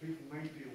people might be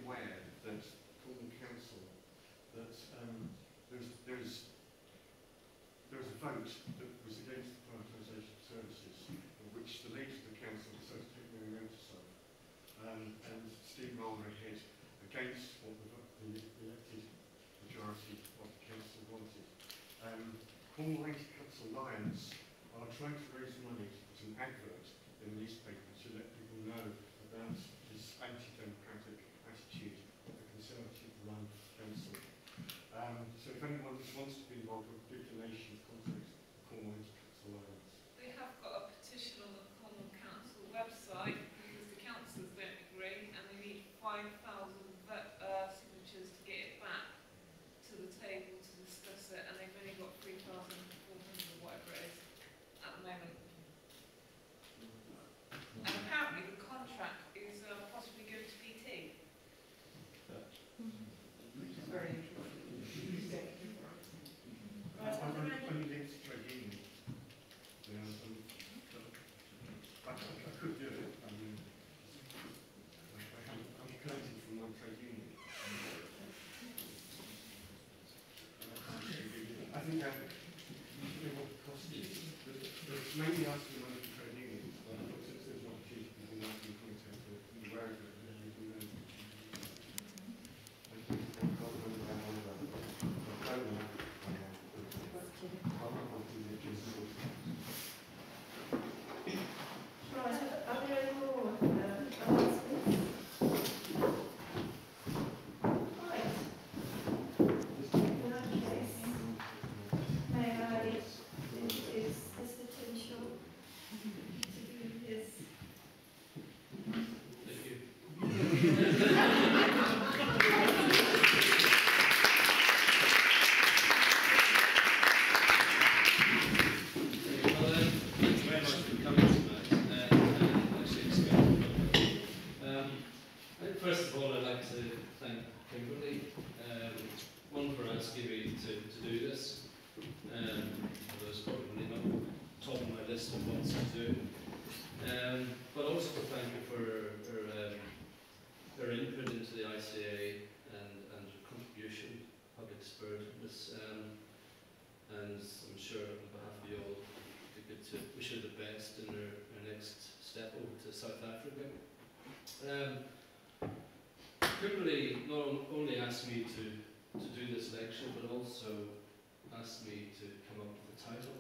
to come up with a title.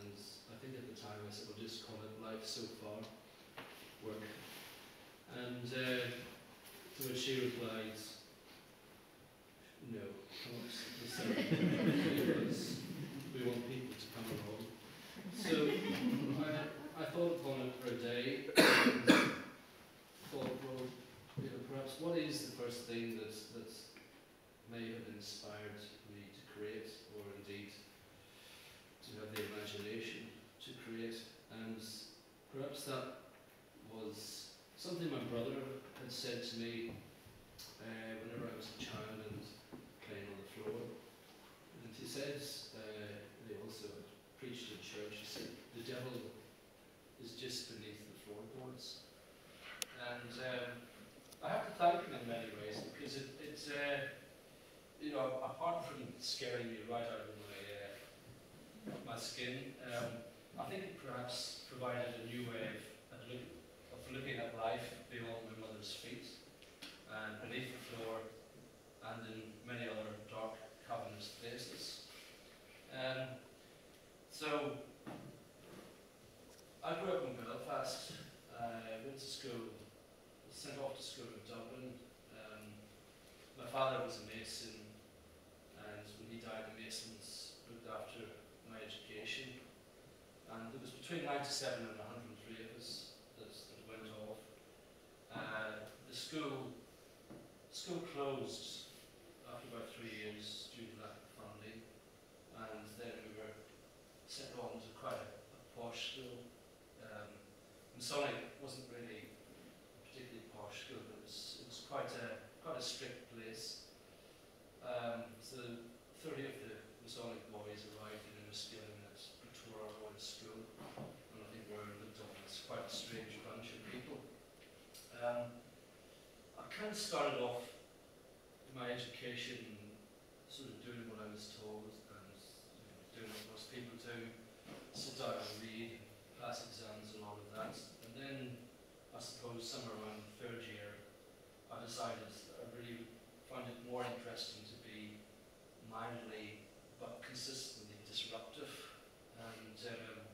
And I think at the time I said, we'll just call it Life So Far Work. And uh, to which she replied, no, we want people to come along. So I, I thought upon it for a day and thought, well, you know, perhaps what is the first thing that, that may have inspired me to create or indeed to have the imagination to create. And perhaps that was something my brother had said to me uh, whenever I was a child and playing on the floor. And he says, uh, they also preached in church, he said, the devil is just beneath the floorboards. And um, I have to thank him in many ways because it, it's, uh, you know, apart from scaring me right out of my my skin, um, I think it perhaps provided a new way of, look, of looking at life beyond my mother's feet and beneath the floor and in many other dark, cavernous places. Um, so, I grew up in Belfast. I went to school, sent off to school in Dublin. Um, my father was a between 97 and 103 of us that, that went off. Uh, the school school closed after about three years due to lack of funding, and then we were sent on to quite a, a posh school. Um, Masonic wasn't really a particularly posh school, but it was, it was quite a quite a strict place. Um, so 30 of the Masonic boys arrived in Enniskillen at Portora Royal School, and I think we were looked on as quite a strange bunch of people. Um, Started off my education sort of doing what I was told and you know, doing what most people do, sit down and read, pass exams and all of that. And then I suppose somewhere around third year, I decided I really find it more interesting to be mildly but consistently disruptive. And um,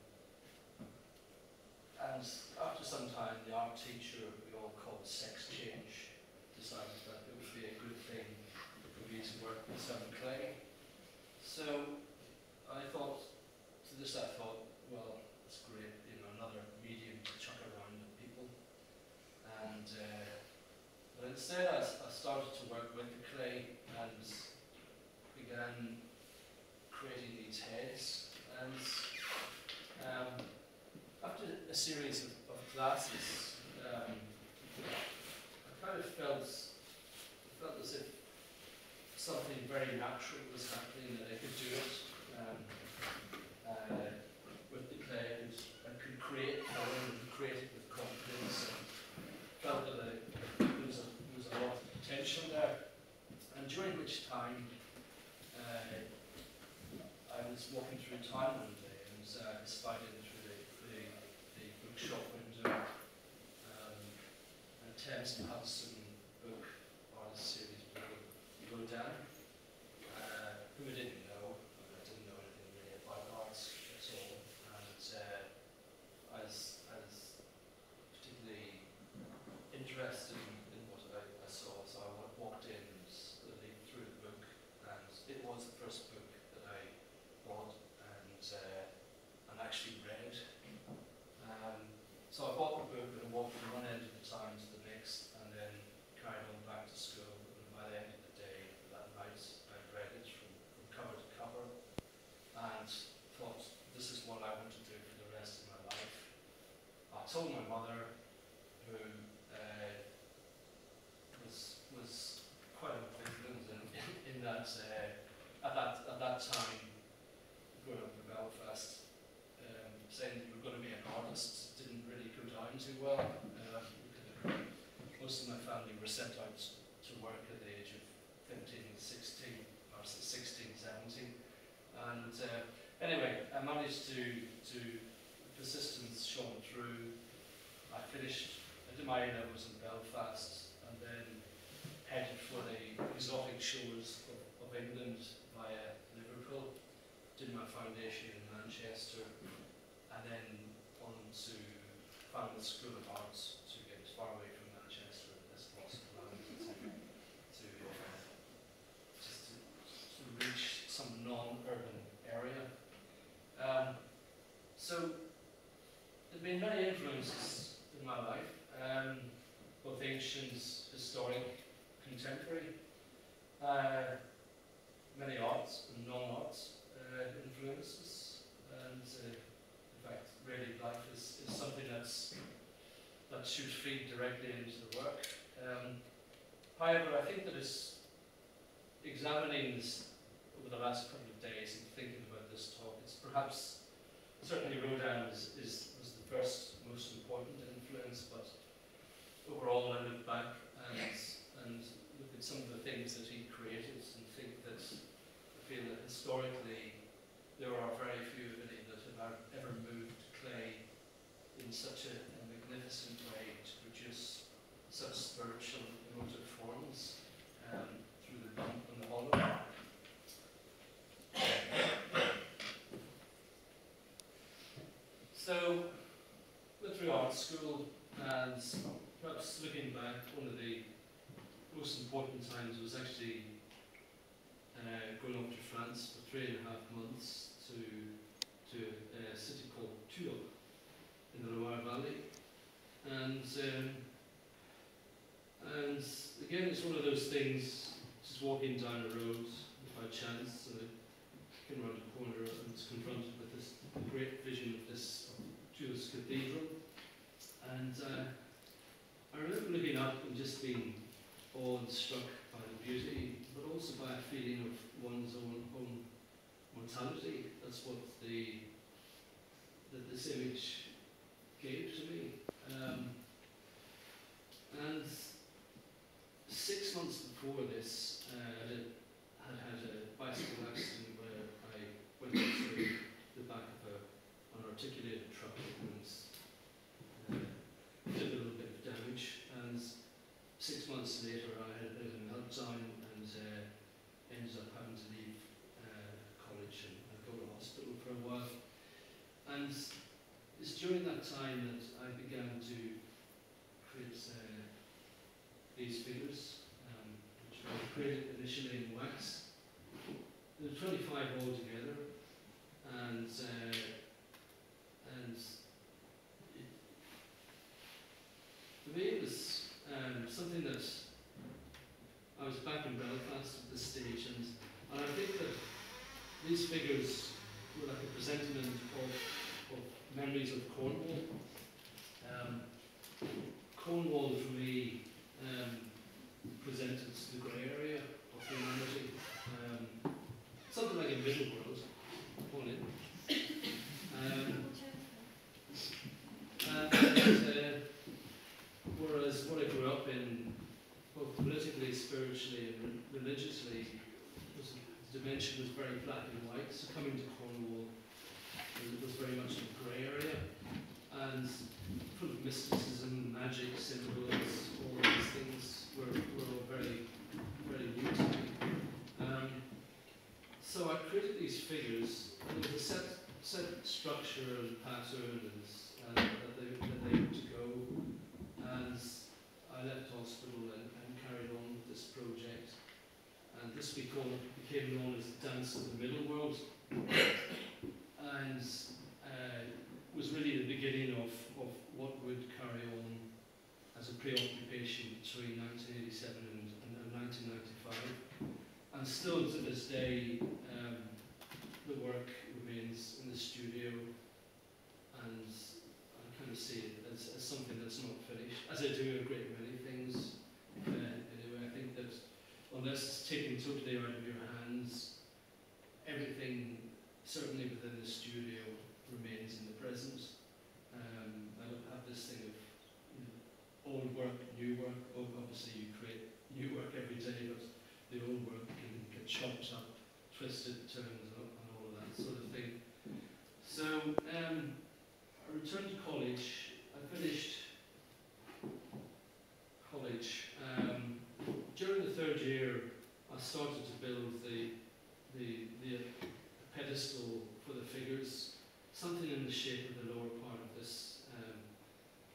and after some time, the art teacher we all called sex change decided that it would be a good thing for me to work with some clay. So I thought, to this I thought, well, it's great, you know, another medium to chuck around at people. And uh, but instead I, I started to work with the clay and began creating these heads. And um, after a series of, of classes, um, I kind of felt felt as if something very natural was happening that I could do it um, uh, with the clay and I could create colour and create it with confidence and felt that I, there, was a, there was a lot of potential there. And during which time uh, I was and uh, spied in through the, the, the bookshop window um, and Thames Hudson book art series book of Rodin, uh, who I didn't know. I didn't know anything really about arts at all. And uh, I, was, I was particularly interested in, in what I, I saw, so I wa- walked in and s- leafed through the book, and it was the first book that I bought and, uh, and actually read. Um, so I bought the book and walked from one end of the town to the next, and then carried on back to school. And by the end of the day, that night, I read it from, from cover to cover, and thought, this is what I want to do for the rest of my life. I told my mother, who uh, was was quite a confident in, in, in that uh, at that at that time, growing up in Belfast, um, saying that you were going to be an artist didn't really go down too well. Uh, most of my family were sent out to work at the age of 15, 16, or 16, 17. And uh, anyway, I managed to, to persistence shone through. Finished, did my A-levels in Belfast and then headed for the exotic shores of, of England via Liverpool. Did my foundation in Manchester and then on to Falmouth School of Arts to get as far away from Manchester as possible and to, to uh, just to, to reach some non-urban area. Um, so there have been many influences in my life, um, both ancient, historic, contemporary, uh, many arts and non-arts uh, influences, and uh, in fact, really life is, is something that's that should feed directly into the work. Um, however, I think that it's examining this over the last couple of days and thinking about this talk, it's perhaps certainly Rodin is, is was the first most important influence, but overall I look back and and look at some of the things that he created and think that I feel that historically there are very few really that have ever moved clay in such a, a magnificent way to produce such spiritual emotive forms um, through the bump and the hollow. So, through art school and perhaps looking back, one of the most important times was actually uh, going off to France for three and a half months to to a city called Toulon in the Loire Valley, and um, and again it's one of those things. Just walking down the road by chance, and came around the corner and was confronted with this great vision of this Jewish cathedral, and uh, I remember looking up and just being awe-struck by the beauty, but also by a feeling of one's own, own mortality. That's what the that this image gave to me. Um, and six months before this, uh, I had had a bicycle accident where I went through the back of a, an articulated truck and uh, did a little bit of damage. And six months later, I had a bit of a meltdown and uh, ended up having to leave uh, college and, go to hospital for a while. And it's during that time that I began to create uh, these figures, um, which I created initially in wax. There were 25 altogether, and uh, and it, for me it was um, something that I was back in And I think that these figures were like a presentiment of, of memories of Cornwall. Um, Cornwall for me um, presented the grey area of humanity. Um, something like a middle world, call it. Um, and, uh, whereas what I grew up in, both politically, spiritually, and religiously, was, the dimension was very black and white. So coming to Cornwall was, was very much a grey area, and full of mysticism, magic, symbols, all these things were, were all very, very new to me. Um, so I created these figures, there a set, set structure and pattern and, that, they, that they were to go. And I left hospital and carried on with this project. And this became, known as Dance of the Middle World. and uh, was really the beginning of, of what would carry on as a preoccupation between 1987 and, and 1995. And still to this day, um, the work remains in the studio, and I kind of see it as, as something that's not finished, as I do a great many things. Uh, anyway, I think that unless taken totally out of your hands, everything, certainly within the studio, remains in the present. Um, I don't have this thing of you know, old work, new work. Oh, obviously, you create new work every day, but the old work can get chopped up, twisted, turned and all of that sort of thing. So, um, I returned to college. I finished college. Um, during the third year, I started to build the, the, the pedestal for the figures, something in the shape of the lower part of this, um,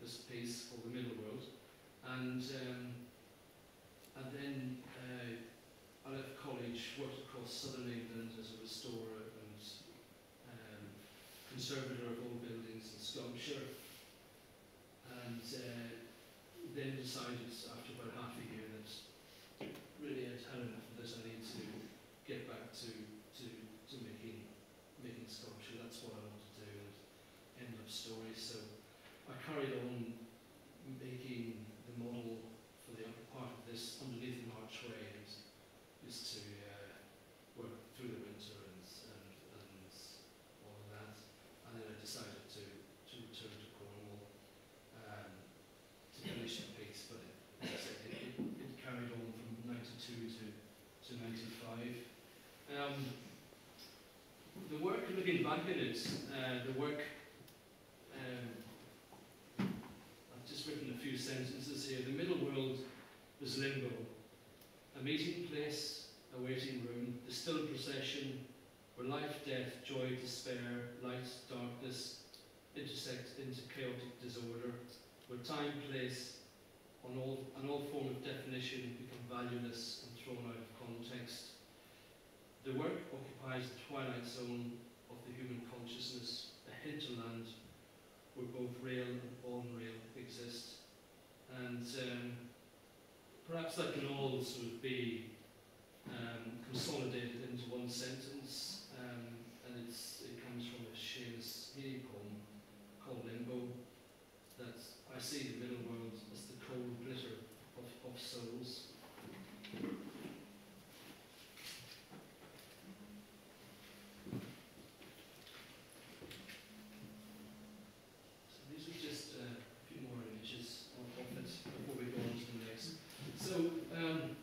this piece called the Middle World. And, um, and then uh, I left college, worked across southern England as a restorer and um, conservator of old buildings and sculpture. And uh, then decided after about half a year that really I'd had enough of this, I need to get back to, to, to making, making sculpture. That's what I want to do and end of story. So I carried on making the model for the upper part of this underneath an archway and is to uh, work through the winter and, and, and all of that. And then I decided to, to return to Cornwall um, to finish the piece, but it, as I said, it, it, it carried on from 92 to, to 95. Um, the work, looking back at it, uh, the work, um, I've just written a few sentences here. The middle world was limbo, a meeting place, a waiting room, the still procession, where life, death, joy, despair, light, darkness intersect into chaotic disorder, where time, place, on all, and all form of definition become valueless and thrown out of context. The work occupies the twilight zone of the human consciousness, a hinterland where both real and on-rail exist. And um, perhaps that can all sort of be um, consolidated into one sentence, um, and it comes from a Seamus Heaney poem called Limbo, that I see the middle world as the cold glitter of, of souls. So these are just uh, a few more images of, of it before we go on to the next. So um,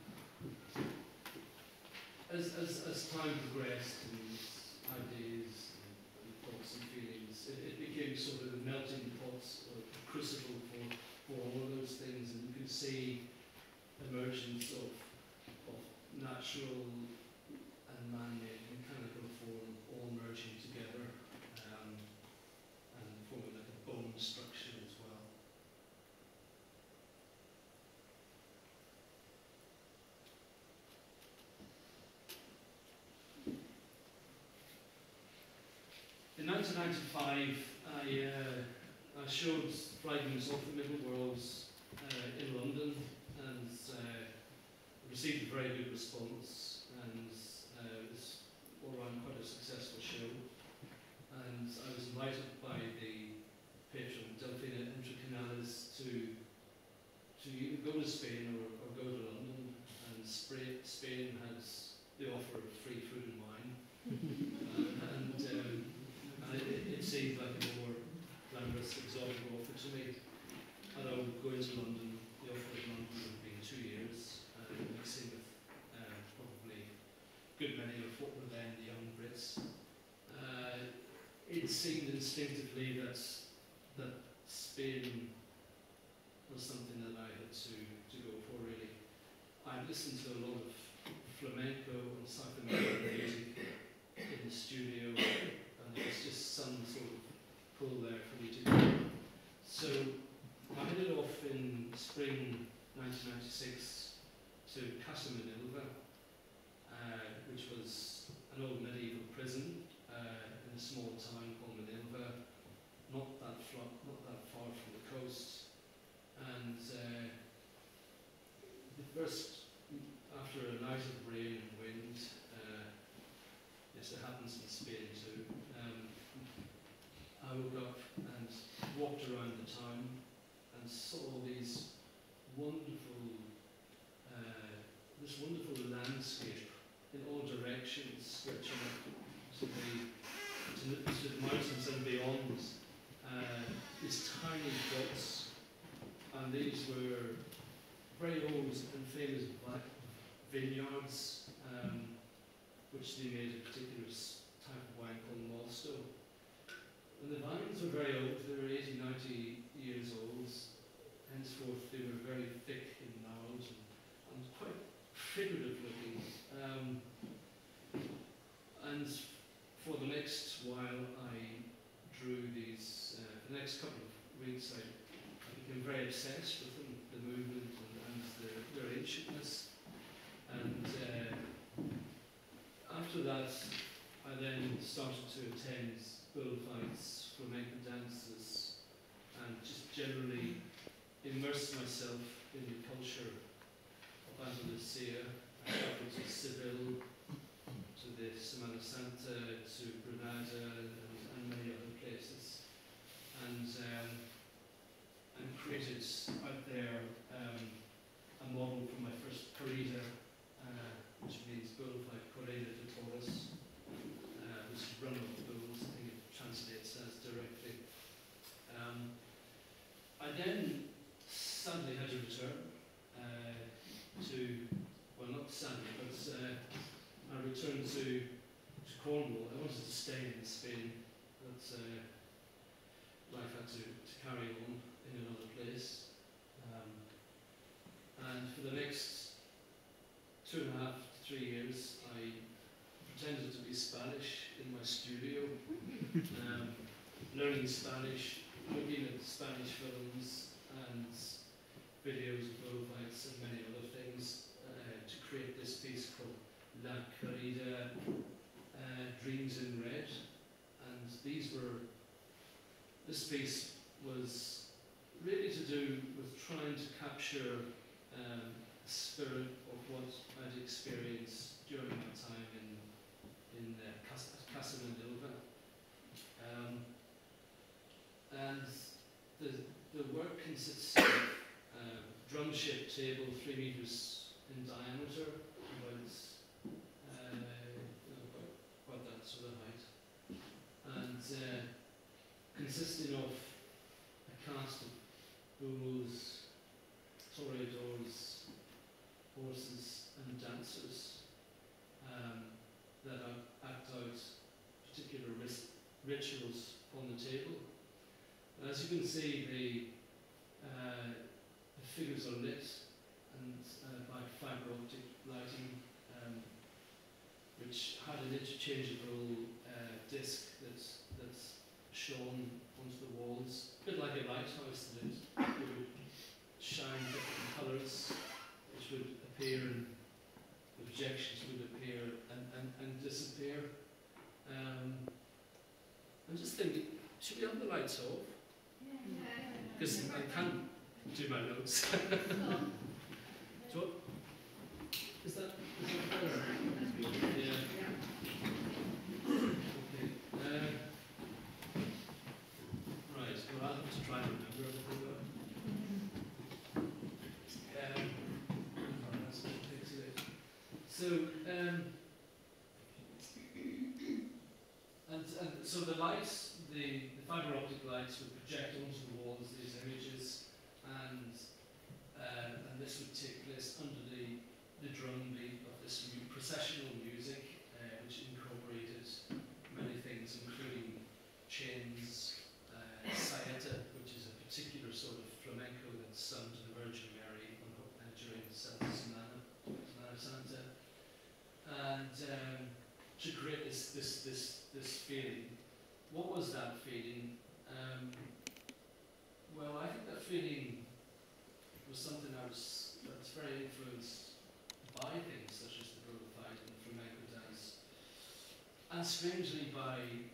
as, as, as time progressed and ideas and, and thoughts and feelings, it, it became sort of a melting pot or a crucible for, for all of those things and you could see emergence of, of natural and man-made mechanical form all merging together um, and forming like a bone structure as well. In 1995, I, uh, I showed fragments of the Middle Worlds uh, in London and uh, received a very good response and uh, it was all around quite a successful show. And I was invited by the patron Delfina Entrecanales to to either go to Spain or, or go to London. And Spra- Spain has the offer of free food and wine. uh, and um, and it, it, it seemed like a more glamorous, exotic offer to me. And I would go into London. The offer of London would have been two years, and mixing with uh, probably a good many of what were then the young Brits. Uh, it seemed instinctively that that Spain was something that I had to, to go for really. I listened to a lot of flamenco and American music in the studio and there was just some sort of pull there for me to do. So I headed off in spring 1996 to Casa Manilva, uh, which was an old medieval prison uh, in a small town called Manilva, not that, far, not that far from the coast. And uh, the first, after a night of rain and wind, uh, yes, it happens in Spain too. Um, I woke up and walked around the town and saw these wonderful, uh, this wonderful landscape in all directions, stretching to the, to to mountains and beyond. Uh, these tiny dots and these were very old and famous black vineyards, um, which they made a particular type of wine called Mosto. And the vines were very old, they were 80, 90 years old. Henceforth, they were very thick and gnarled and, and quite figurative looking. Um, and for the next while, I drew these, uh, the next couple of weeks, I I became very obsessed with them, the movement and, and the, their ancientness. And uh, after that, I then started to attend bullfights, flamenco dances, and just generally immerse myself in the culture of Andalusia. I traveled to Seville, to the Semana Santa, to Granada, and, and many other places. And um, and created out there um, a model for my first corrida, uh, which means bullfight corrida de toros, uh, which is run of bulls, I think it translates as directly. Um, I then sadly had to return uh, to, well not sadly, but uh, I returned to, to Cornwall. I wanted to stay in Spain, but uh, life had to, to carry on in another place. Um, and for the next two and a half to three years, I pretended to be Spanish in my studio, um, learning Spanish, looking at Spanish films and videos of bullfights and many other things uh, to create this piece called that carried uh, dreams in red, and these were. This piece was really to do with trying to capture um, the spirit of what I'd experienced during my time in in uh, Cas Casamandova. Um, and the, the work consists of uh, a drum-shaped table, three meters in diameter, Consisting of a cast of bulls, toreadors, horses, and dancers um, that act out particular rituals on the table. And as you can see, the, uh, the figures are lit and uh, by fibre optic lighting, um, which had an interchangeable uh, disc that's shone onto the walls, a bit like a lighthouse that it would shine different colours, which would appear and the projections would appear and, and, and disappear. Um, I'm just thinking, should we have the lights off? Because yeah. I can't do my notes. so, is that, is that better? Yeah. So, um, and, and so the lights, the, the fiber optic lights would project onto the walls these images, and uh, and this would take place under the, the drum beat of this processional Strangely by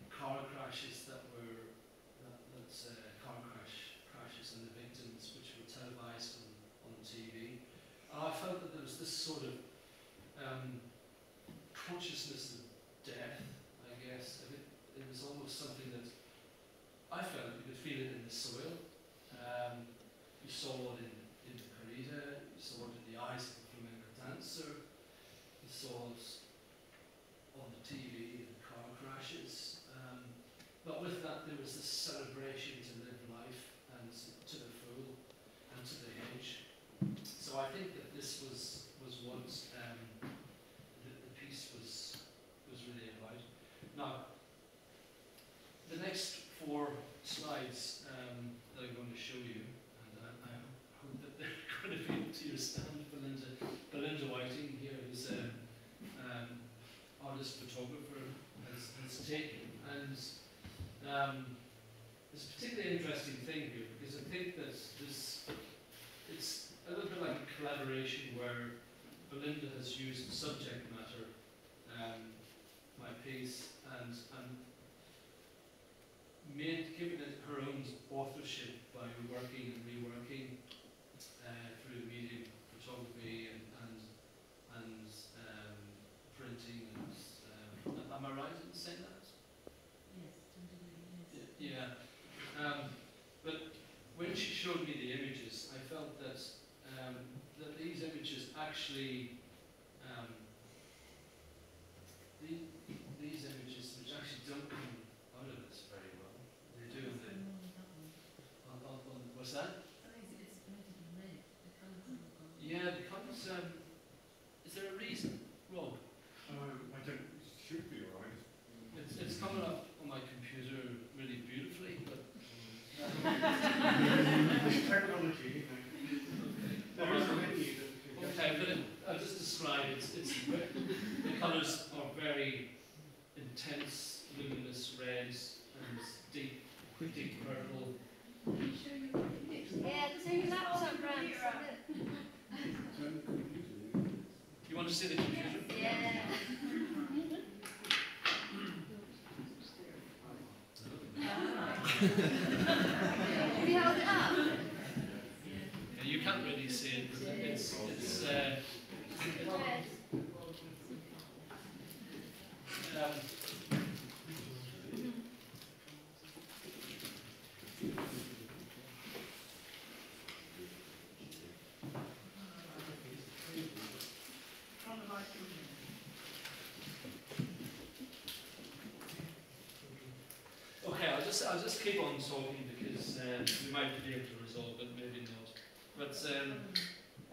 just I'll just keep on talking because um, we might be able to resolve it, maybe not. But um,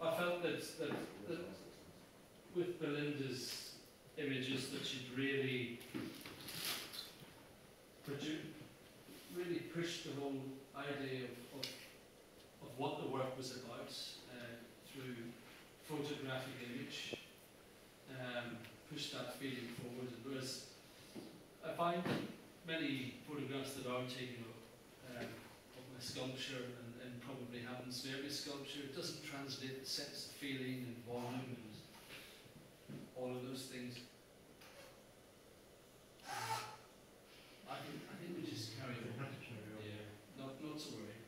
I felt that, that that with Belinda's images that she'd really really pushed the whole idea of, of, of what the work was about uh, through photographic image, um, pushed that feeling forward. Whereas I find many photographs that are taken of, um, of my sculpture and, and probably happens to every sculpture, it doesn't translate the sense of feeling and volume and all of those things. I think, I think we just carry on. Yeah, not, not to worry.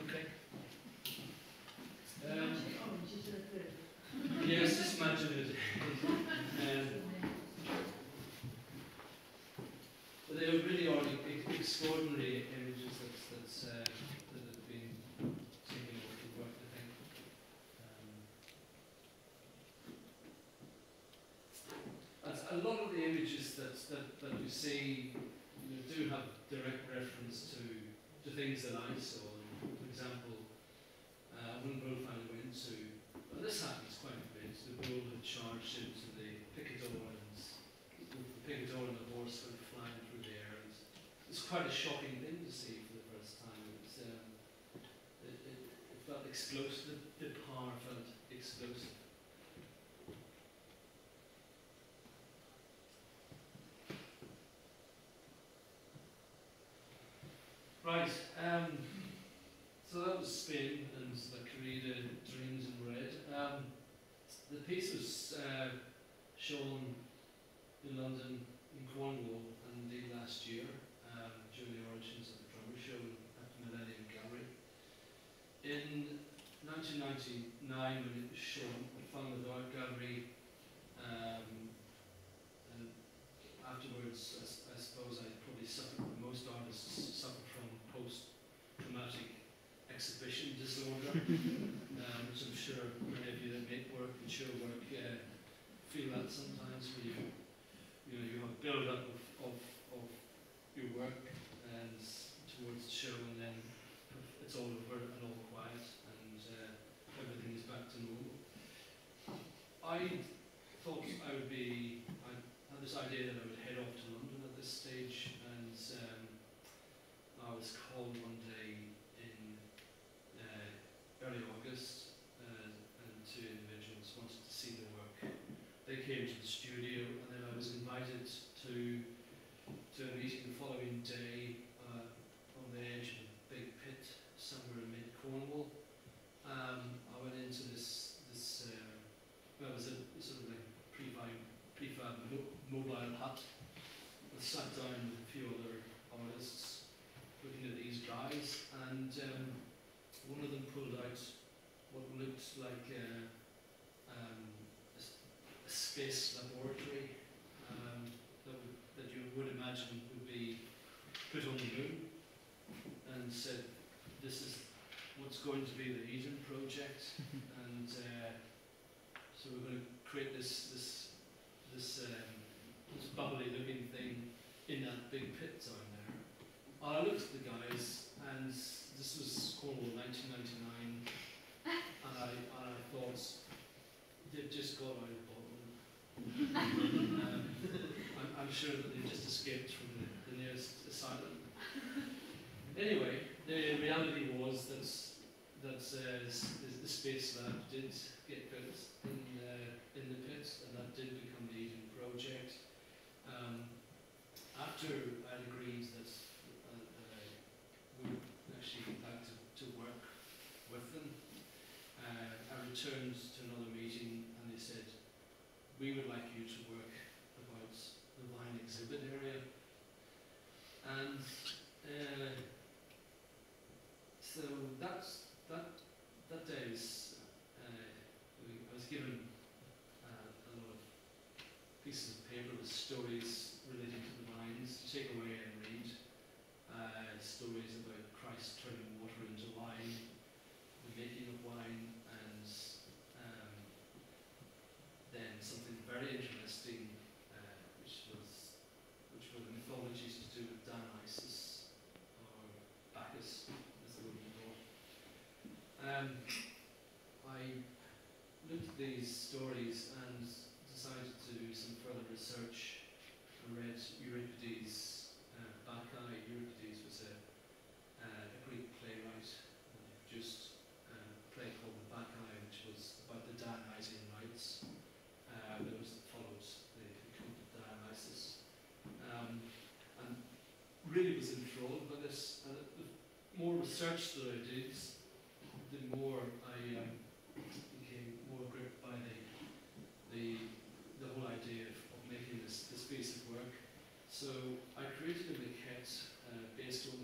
Okay. Um, yes, just imagine it. um, but they really are e- extraordinary images that's, that's, uh, that have been taken over the work, I think. Um, as a lot of the images that, that, that we see you know, do have direct reference to, to things that I saw. For example, uh, one bull family went to, well, this happens quite a bit, the bull had charged into the picador and the picador and the horse went flying through the air. And it's quite a shocking thing to see for the first time. It, was, um, it, it, it felt explosive, the, the power felt explosive. Right, um, so that was Spain and La Corrida, Dreams in Red. Um, the piece was uh, shown in London, in Cornwall, and indeed last year um, during the Origins of the Drummer Show at the Millennium Gallery. In 1999, when it was shown at Falmouth Art Gallery, um, and afterwards, I, s- I suppose I probably suffered, most artists suffer from post-traumatic exhibition disorder, um, which I'm sure many of you that make work work feel that sometimes where you, you know, you have a build-up of, of, of your work and towards the show and then it's all over and all quiet and uh, everything is back to normal. I thought I would be, I had this idea that I would head off to London at this stage and um, I was called one day in uh, early August uh, and two individuals wanted to see the work. They came to the studio and then I was invited to to a meeting the following day uh, on the edge of a big pit somewhere in mid Cornwall. Um, I went into this this uh, well, it was a sort of like prefab prefab mo- mobile hut. I sat down with a few other artists looking at these guys, and um, one of them pulled out what looked like a, um, a, s- a space laboratory um, that, would, that you would imagine would be put on the moon, and said, "This is what's going to be the Eden project," and uh, so we're going to create this this this um, this bubbly looking thing in that big pit down there. And I looked at the guys, and this was Cornwall 1999, and I, and I thought, they've just got out of Bodmin. um, I'm, I'm sure that they've just escaped from the, the nearest asylum. Anyway, the reality was that that says the, the space lab did get built in uh, in the pit, and that did become the Eden project. Um, after I agreed that uh, would actually like to, to work with them, uh, I returned to another meeting, and they said we would like you to work about the wine exhibit area, and. Uh, so that's that that day was uh, we, I was given uh, a lot of pieces of paper with stories relating to the vines to take away and read. Uh, stories about Christ turning water into wine, the making of wine, and um, then something very interesting, uh, which was which were the mythologies to do with Dionysus or Bacchus, as the woman called. Um, I looked at these stories and decided to do some further research. I read Euripides' uh, Bacchae. Euripides was a, uh, a Greek playwright he produced uh, a play called the Bacchae, which was about the Dionysian rites. Uh, that was followed the, cult of Dionysus. Um, and really was enthralled by this. And the more research that I did, the more I um, became more gripped by the the the whole idea of, of making this this piece of work. So I created a maquette uh, based on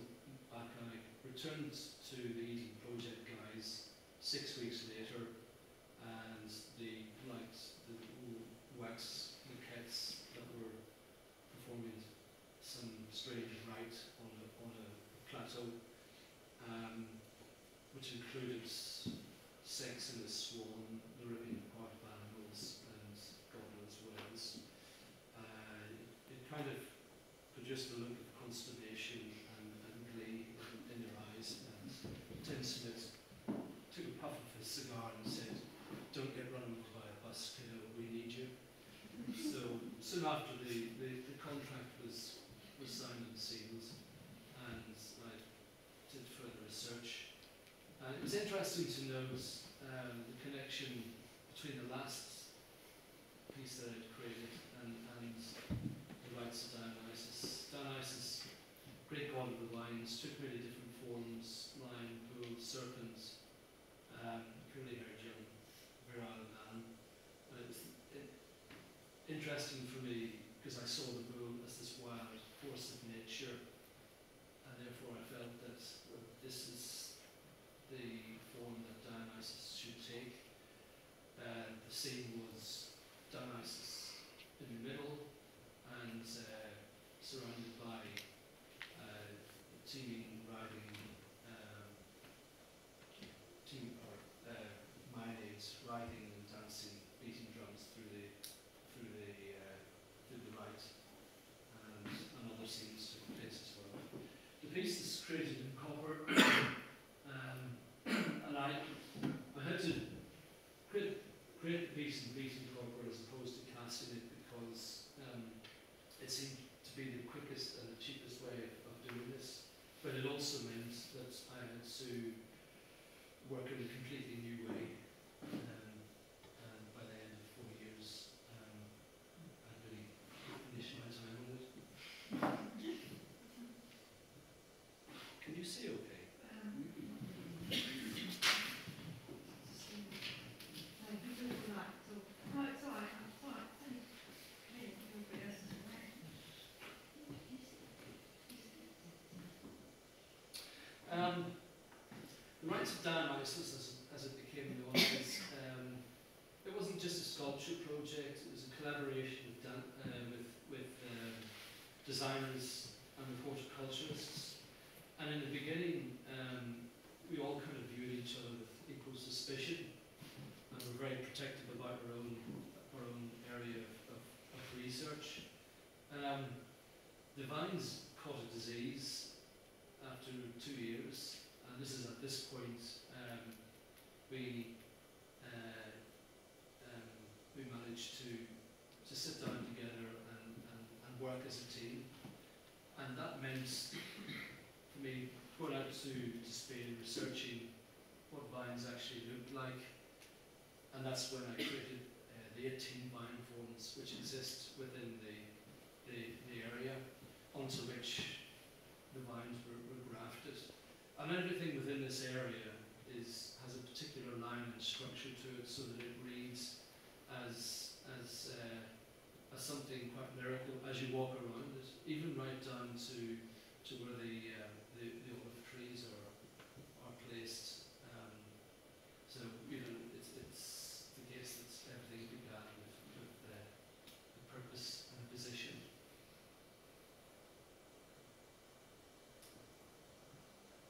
Bacchae, returned to the Eden Project guys six weeks later, and the lights, the little wax maquettes that were performing some strange rite on a, on a plateau, um, which included sex in the swan, the ripping apart of animals, and goblins' wells. Uh, it kind of produced a look of consternation and, and glee in, in their eyes, and Tim Smit took a puff of his cigar and said, don't get run over by a bus, kiddo, we need you. So soon after the, the, the contract was, was signed and sealed, and I did further research. And it was interesting to note um, the connection between the last piece that I'd created and, and the rites of Dionysus. Dionysus, great god of the wines, took many different forms, lion, bull, serpent, um, curly-haired young virile man. And it's it, interesting for me because I saw the bull as this wild force of nature, and therefore I felt that uh, this is the form that Dionysus should take. Uh, the scene was Dionysus in the middle and uh, surrounded by uh, teeming, riding, um, team, or uh, Maenads riding and dancing, beating drums through the through the uh, through the rite, and, and other scenes took place as well. The piece is created in copper, um, and I I had to create create the piece in beaten copper as opposed to casting it because um, it seemed to be the quickest and the cheapest way of, of doing this. But it also meant that I had to work in a completely new way. Um, and by the end of four years, um, I really finished my time with it. Can you see okay? Um, the rites of Dionysus, as, as it became known, is, um, it wasn't just a sculpture project, it was a collaboration with, Dan, uh, with, with um, designers and horticulturists. And in the beginning, um, we all kind of viewed each other with equal suspicion, and were very protective about our own, our own area of, of, of research. Um, the vines caught a disease after two years, and this is at this point um, we uh, um, we managed to to sit down together and, and, and work as a team, and that meant going out to, to Spain researching what vines actually looked like. And that's when I created uh, the 18 vine forms which exist within the, the, the area onto which the vines were, were grafted. And everything within this area is, has a particular line and structure to it so that it reads as, as, uh, as something quite lyrical as you walk around it, even right down to, to where the, uh, the, the olive trees are, are placed. Um, so, you know, it's, it's the case that everything began with, with the, the purpose and position.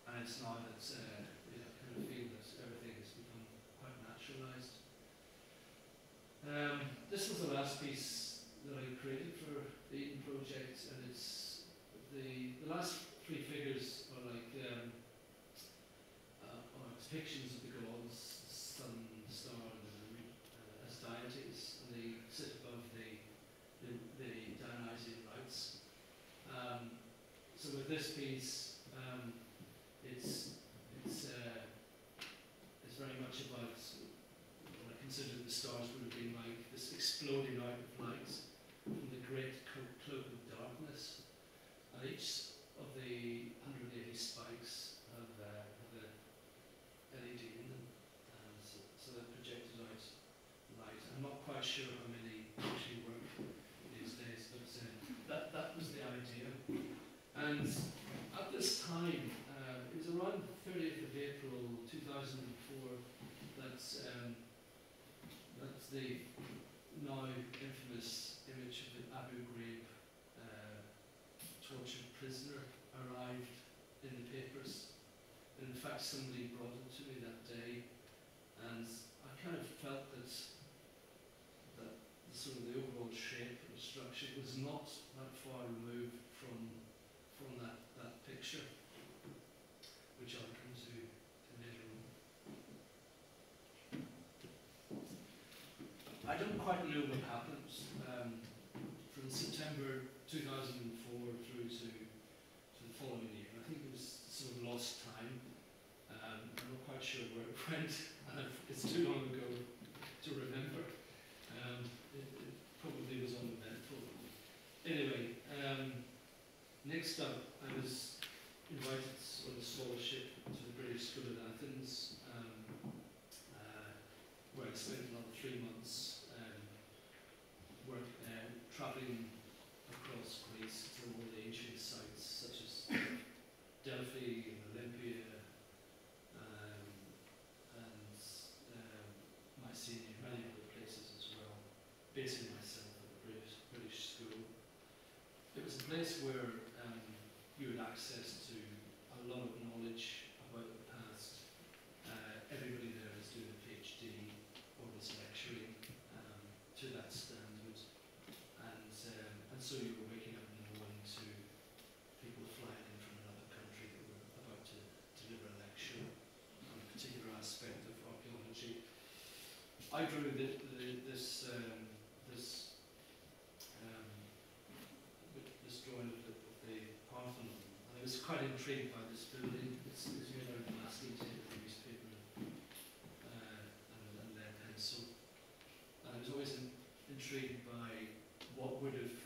And it's now that, uh, you know, kind of feel that everything has become quite naturalised. Um, this was the last piece that I created for the Eden project, and it's the, the last three figures are like um, uh, are depictions of the gods, the sun, the star, and the moon, uh, as deities, and they sit above the the, the Dionysian rites. Um, so with this piece, um, it's it's uh, it's very much about what I consider the stars would have been like this exploding out of light from the great co- cloak of darkness, and each of the 180 spikes have, uh, have a LED in them, um, so, so that projected out light. I'm not quite sure how many actually work these days, but uh, that that was the idea. And at this time, uh, it was around the 30th of April 2004 that um, that the now infamous image of the Abu Ghraib uh, tortured prisoner arrived in the papers. And in fact, somebody brought it to me that day, and I kind of felt that that the sort of the overall shape and structure was not that far removed from from that, that picture, which I'll come to, to later on. I don't quite know what happened um, from September 2004 through to, to the following year. I think it was sort of lost time. Um, I'm not quite sure where it went, and I've- it's too long ago to remember. Um, it, it probably was uneventful. Anyway, um, next up, I was invited on a scholarship to the British School at Athens, um, uh, where I spent another three months um, work, uh, travelling across Greece to all the ancient sites such as Delphi and Olympia um, and um, Mycenae, many other places as well, basing myself at the British, British School. It was a place where access to a lot of knowledge about the past. Uh, everybody there is doing a PhD or is lecturing um, to that standard, and um, and so you were waking up in the morning to people flying in from another country that were about to deliver a lecture on a particular aspect of archaeology. I drew the, the, this um, this um, th- this drawing of the, of the Parthenon. And I was quite intrigued by this building. It's, it's made out of masking tape and newspaper uh, and, and lead pencil. And I was always in, intrigued by what would have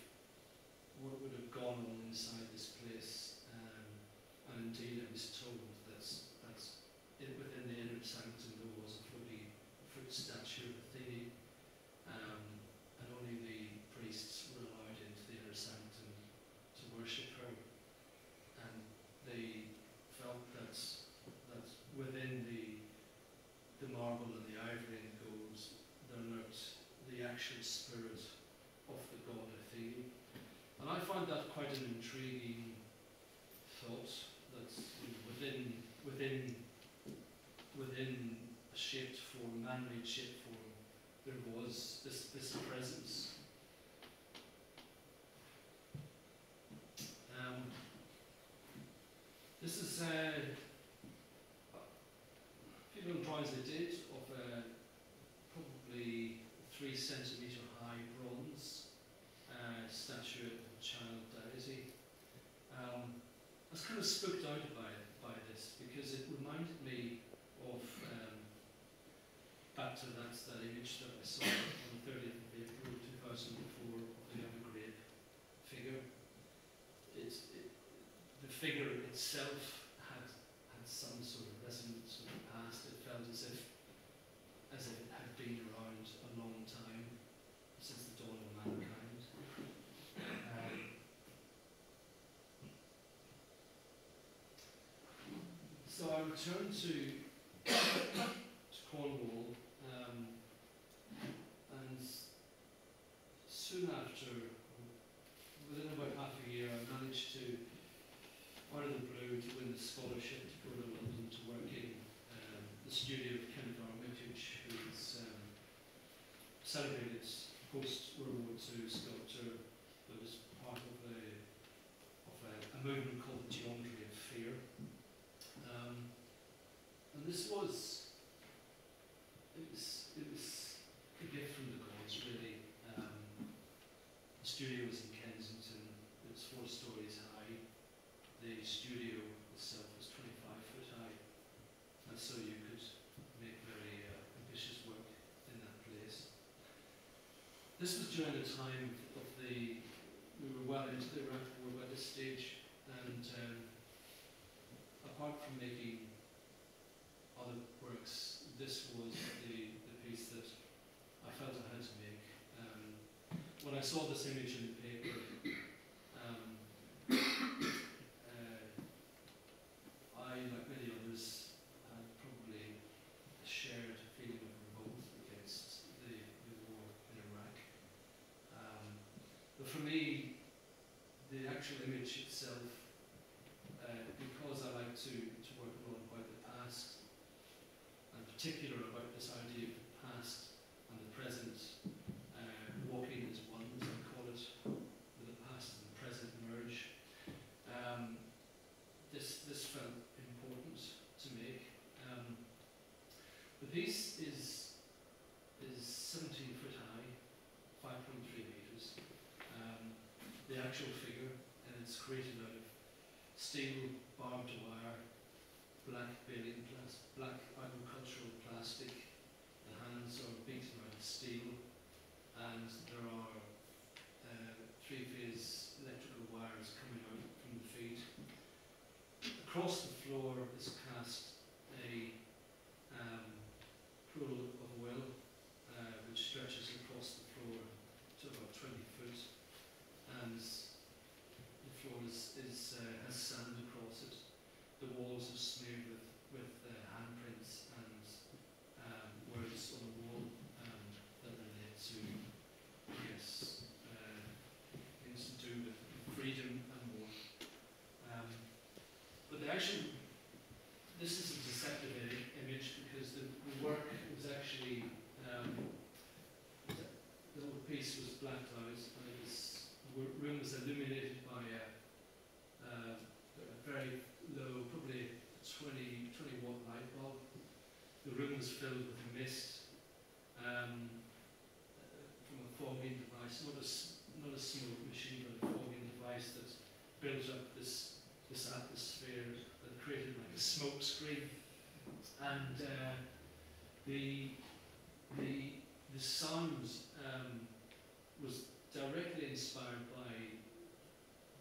what would have gone on inside this place. Um, and indeed, I was told that that in, within the inner sanctum there was a 40 foot statue of Athene. Um, and only the priests were allowed into the inner sanctum to worship her. And they felt that that within the the marble and the ivory and gold there lurked the spirit of the god Athene. And I find that quite an intriguing thought that you know, within within within a shaped form, man-made shaped form, there was this, this presence. Um, this is uh, a few little drawings I did of a probably three centimetre high bronze uh, statue of a child deity. Um, I was kind of spooked out by, by this because it reminded me of um, back to that, that image that I saw on the 30th of April 2004 of the Ghraib figure. It's, it, the figure itself had, had some sort of resonance with the past. It felt as if, as if it had been around a long time, since the dawn of mankind. Um, to, to Cornwall, um, and soon after, within about half a year, I managed to, out of the blue, to win the scholarship to go to London to work in um, the studio of Kenneth Armitage, who's um, celebrated post-World War II sculptor that was part of a, of a, a movement called the Geometry of Fear. Um, and this was, it was, it was a gift from the gods, really. Um, the studio was in Kensington, it was four stories high. The studio itself was 25 foot high, and so you could make very uh, ambitious work in that place. This during the time of the, we were well into the Iraq War by this stage, and um, apart from making other works, this was the, the piece that I felt I had to make. Um, when I saw this image in the paper, um, uh, I, like many others, had probably shared a feeling of revolt against the, the war in Iraq. Um, but for me, the actual image itself, uh, because I like to, to work a lot about the past, and particular about this idea of the past and the present, uh, walking as one, as I call it, with the past and the present merge. Um, this this felt important to make. Um, the piece is is 17 foot high, 5.3 meters. Um, the actual figure, and it's created out of steel, barbed wire, black baling plastic, black agricultural plastic. The hands are beaten out of steel, and there are uh, three-phase electrical wires coming out from the feet. Across the floor is cast a um, pool of oil, uh, which stretches across the floor to about 20 foot, and the floor is, is uh, has sand across it. The walls are smeared with with uh, handprints and um, words on the wall um, that relate to, yes, uh, things to do with freedom and war. Um, but the actual, this is a deceptive i- image because the, the work was actually, um, the the whole piece was blacked out and it was, the wo- room was illuminated by a, uh, a very low, probably 20, 20 watt light bulb. The room was filled with mist um, from a fogging device, not a, not a smoke machine, but a fogging device that built up this, this atmosphere that created like a smoke screen. And uh, the, the sound um, was directly inspired by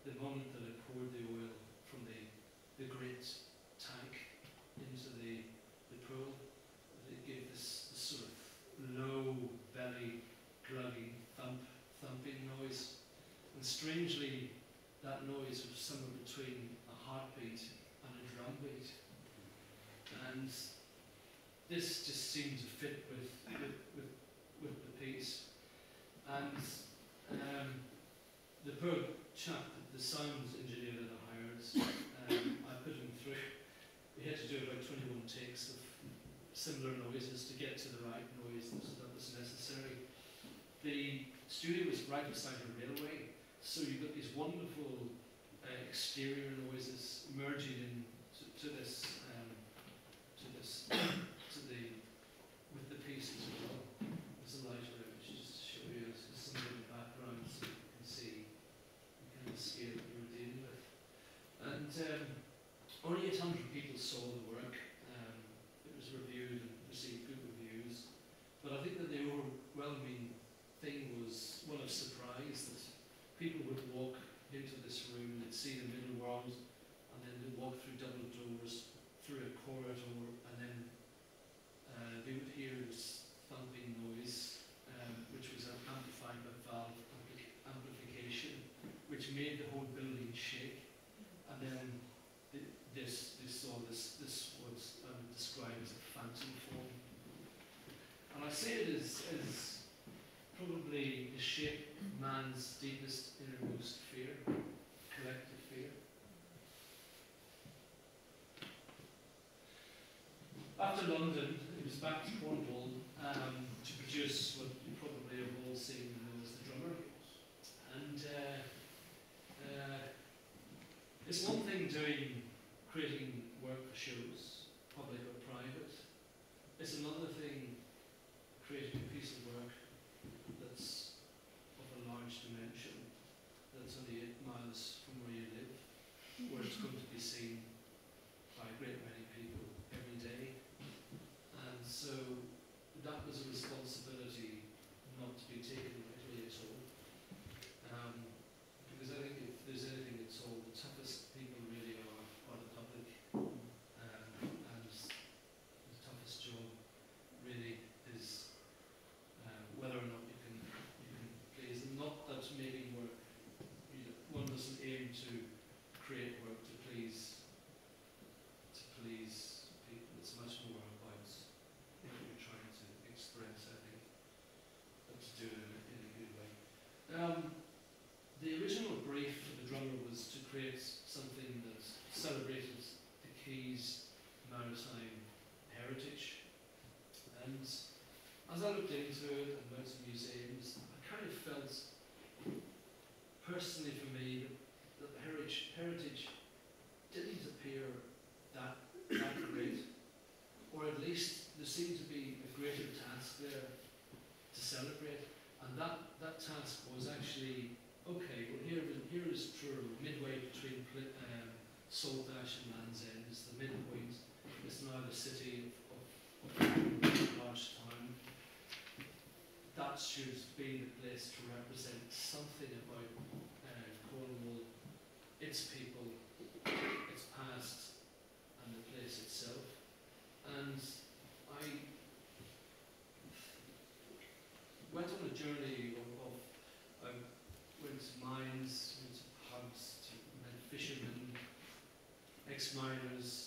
the moment that I poured the oil from the, the great tank into the, the pool. It gave this, this sort of low belly glugging thump, thumping noise. And strangely, that noise was somewhere between a heartbeat and a drum beat. And this just seemed to fit with, with, with, with the piece. And um, the poor chap, the sound engineer that I hired, um, I put him through. We had to do about 21 takes of similar noises to get to the right noise that was, necessary. The studio was right beside a railway, so you've got these wonderful uh, exterior noises merging in to, to this, um, to this, see the middle world, and then they walk through double doors, through a corridor, and then uh, they would hear this thumping noise, um, which was amplified by valve amplification, which made the whole building shake. And then this, they saw this, this was um, described as a phantom form. And I say it as London, it was back to Cornwall um, to produce what you probably have all seen as the drummer. And uh, uh, it's one thing doing, creating to that, that task was actually, okay, well here, here is Truro, midway between um, Saltash and Land's End, is the midpoint. It's now the city of, of, of large town. That should be the place to represent something about uh, Cornwall, its people, its past, and the place itself. And journey of, of I went to mines, went to pubs, to fishermen, ex-miners,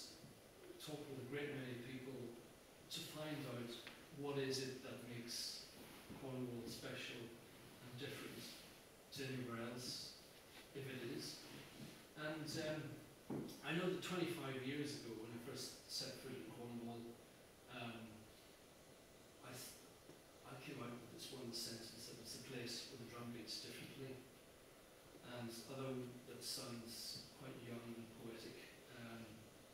sounds quite young and poetic. Um,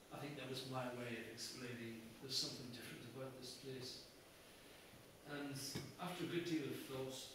I think that was my way of explaining there's something different about this place. And after a good deal of thought,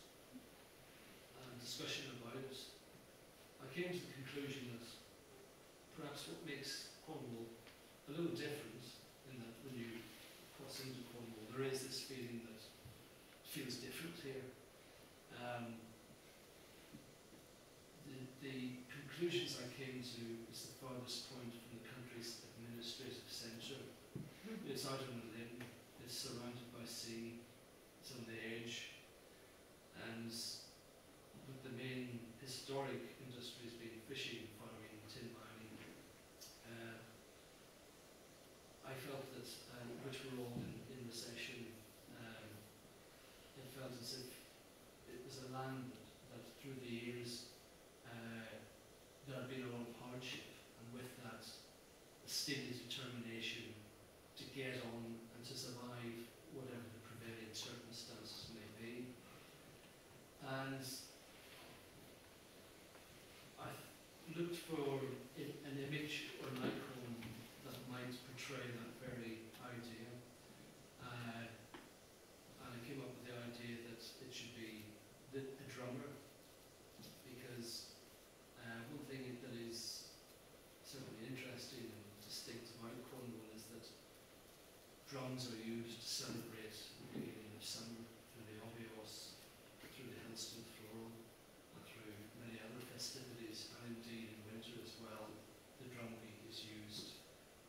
are used to celebrate the of summer through the Obby Oss, through the Helston Flora, and through many other festivities, and indeed in winter as well, the drumbeat is used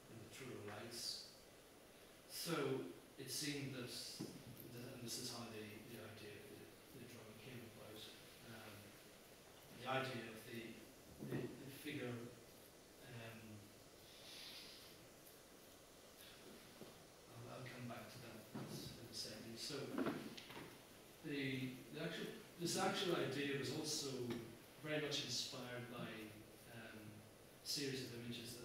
in the Truro lights. So it seemed that, the, and this is how the, the idea of the, the drum came about, um, the idea actual idea was also very much inspired by um, a series of images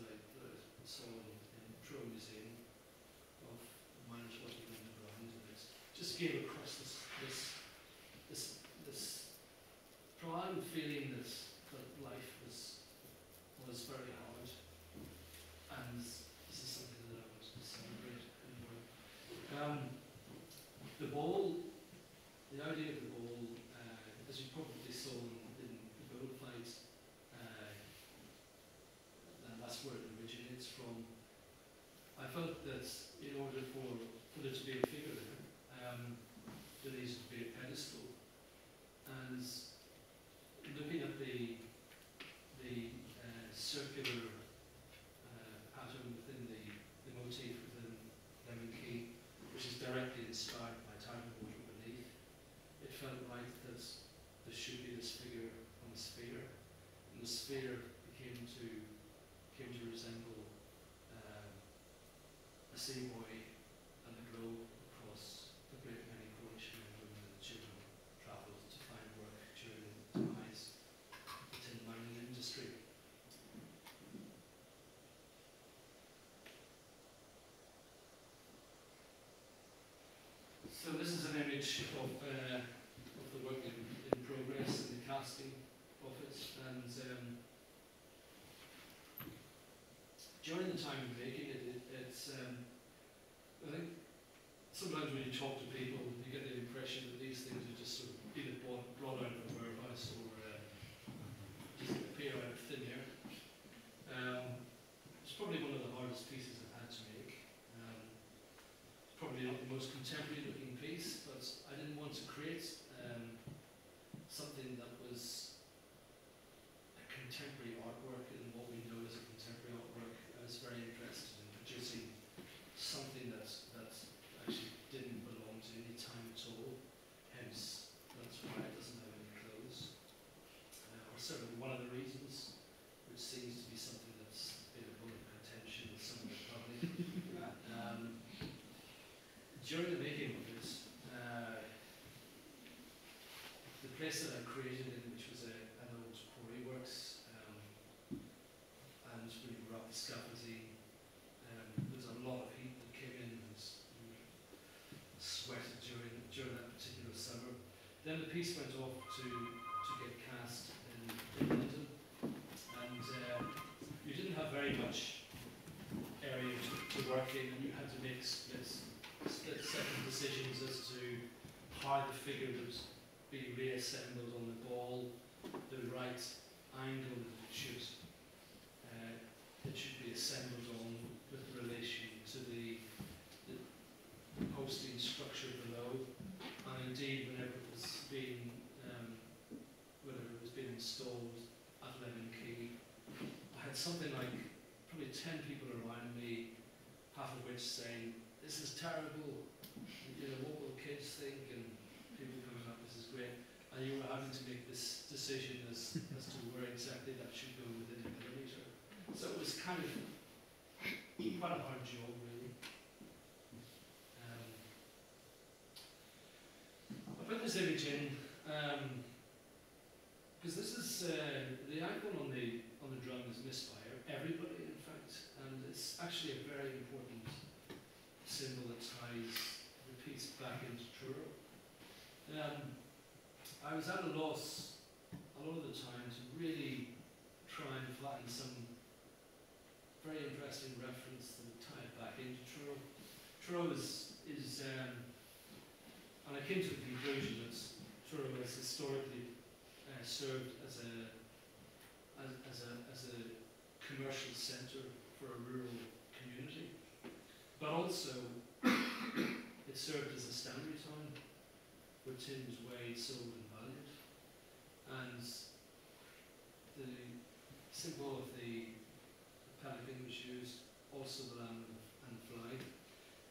of, uh, of the work in, in progress and the casting. piece went off to, to get cast in, in London, and uh, you didn't have very much area to, to, work in, and you had to make split, split second decisions as to how the figure would be reassembled on the ball, the right angle that it should, uh, it should be assembled Tony. a hard job, really. Um, I put this image in because um, this is uh, the icon on the on the drum is misfire. Everybody, in fact, and it's actually a very important symbol that ties the piece back into Truro. Um, I was at a loss a lot of the time to really try and flatten some very interesting reference that tied back into Truro. Truro is, is um, and I came to the conclusion that Truro has historically uh, served as a, as, as, a, as a commercial centre for a rural community, but also it served as a stannary town where tin was weighed, sold and valued. And the symbol of the paddling was used, also the lamb and flag.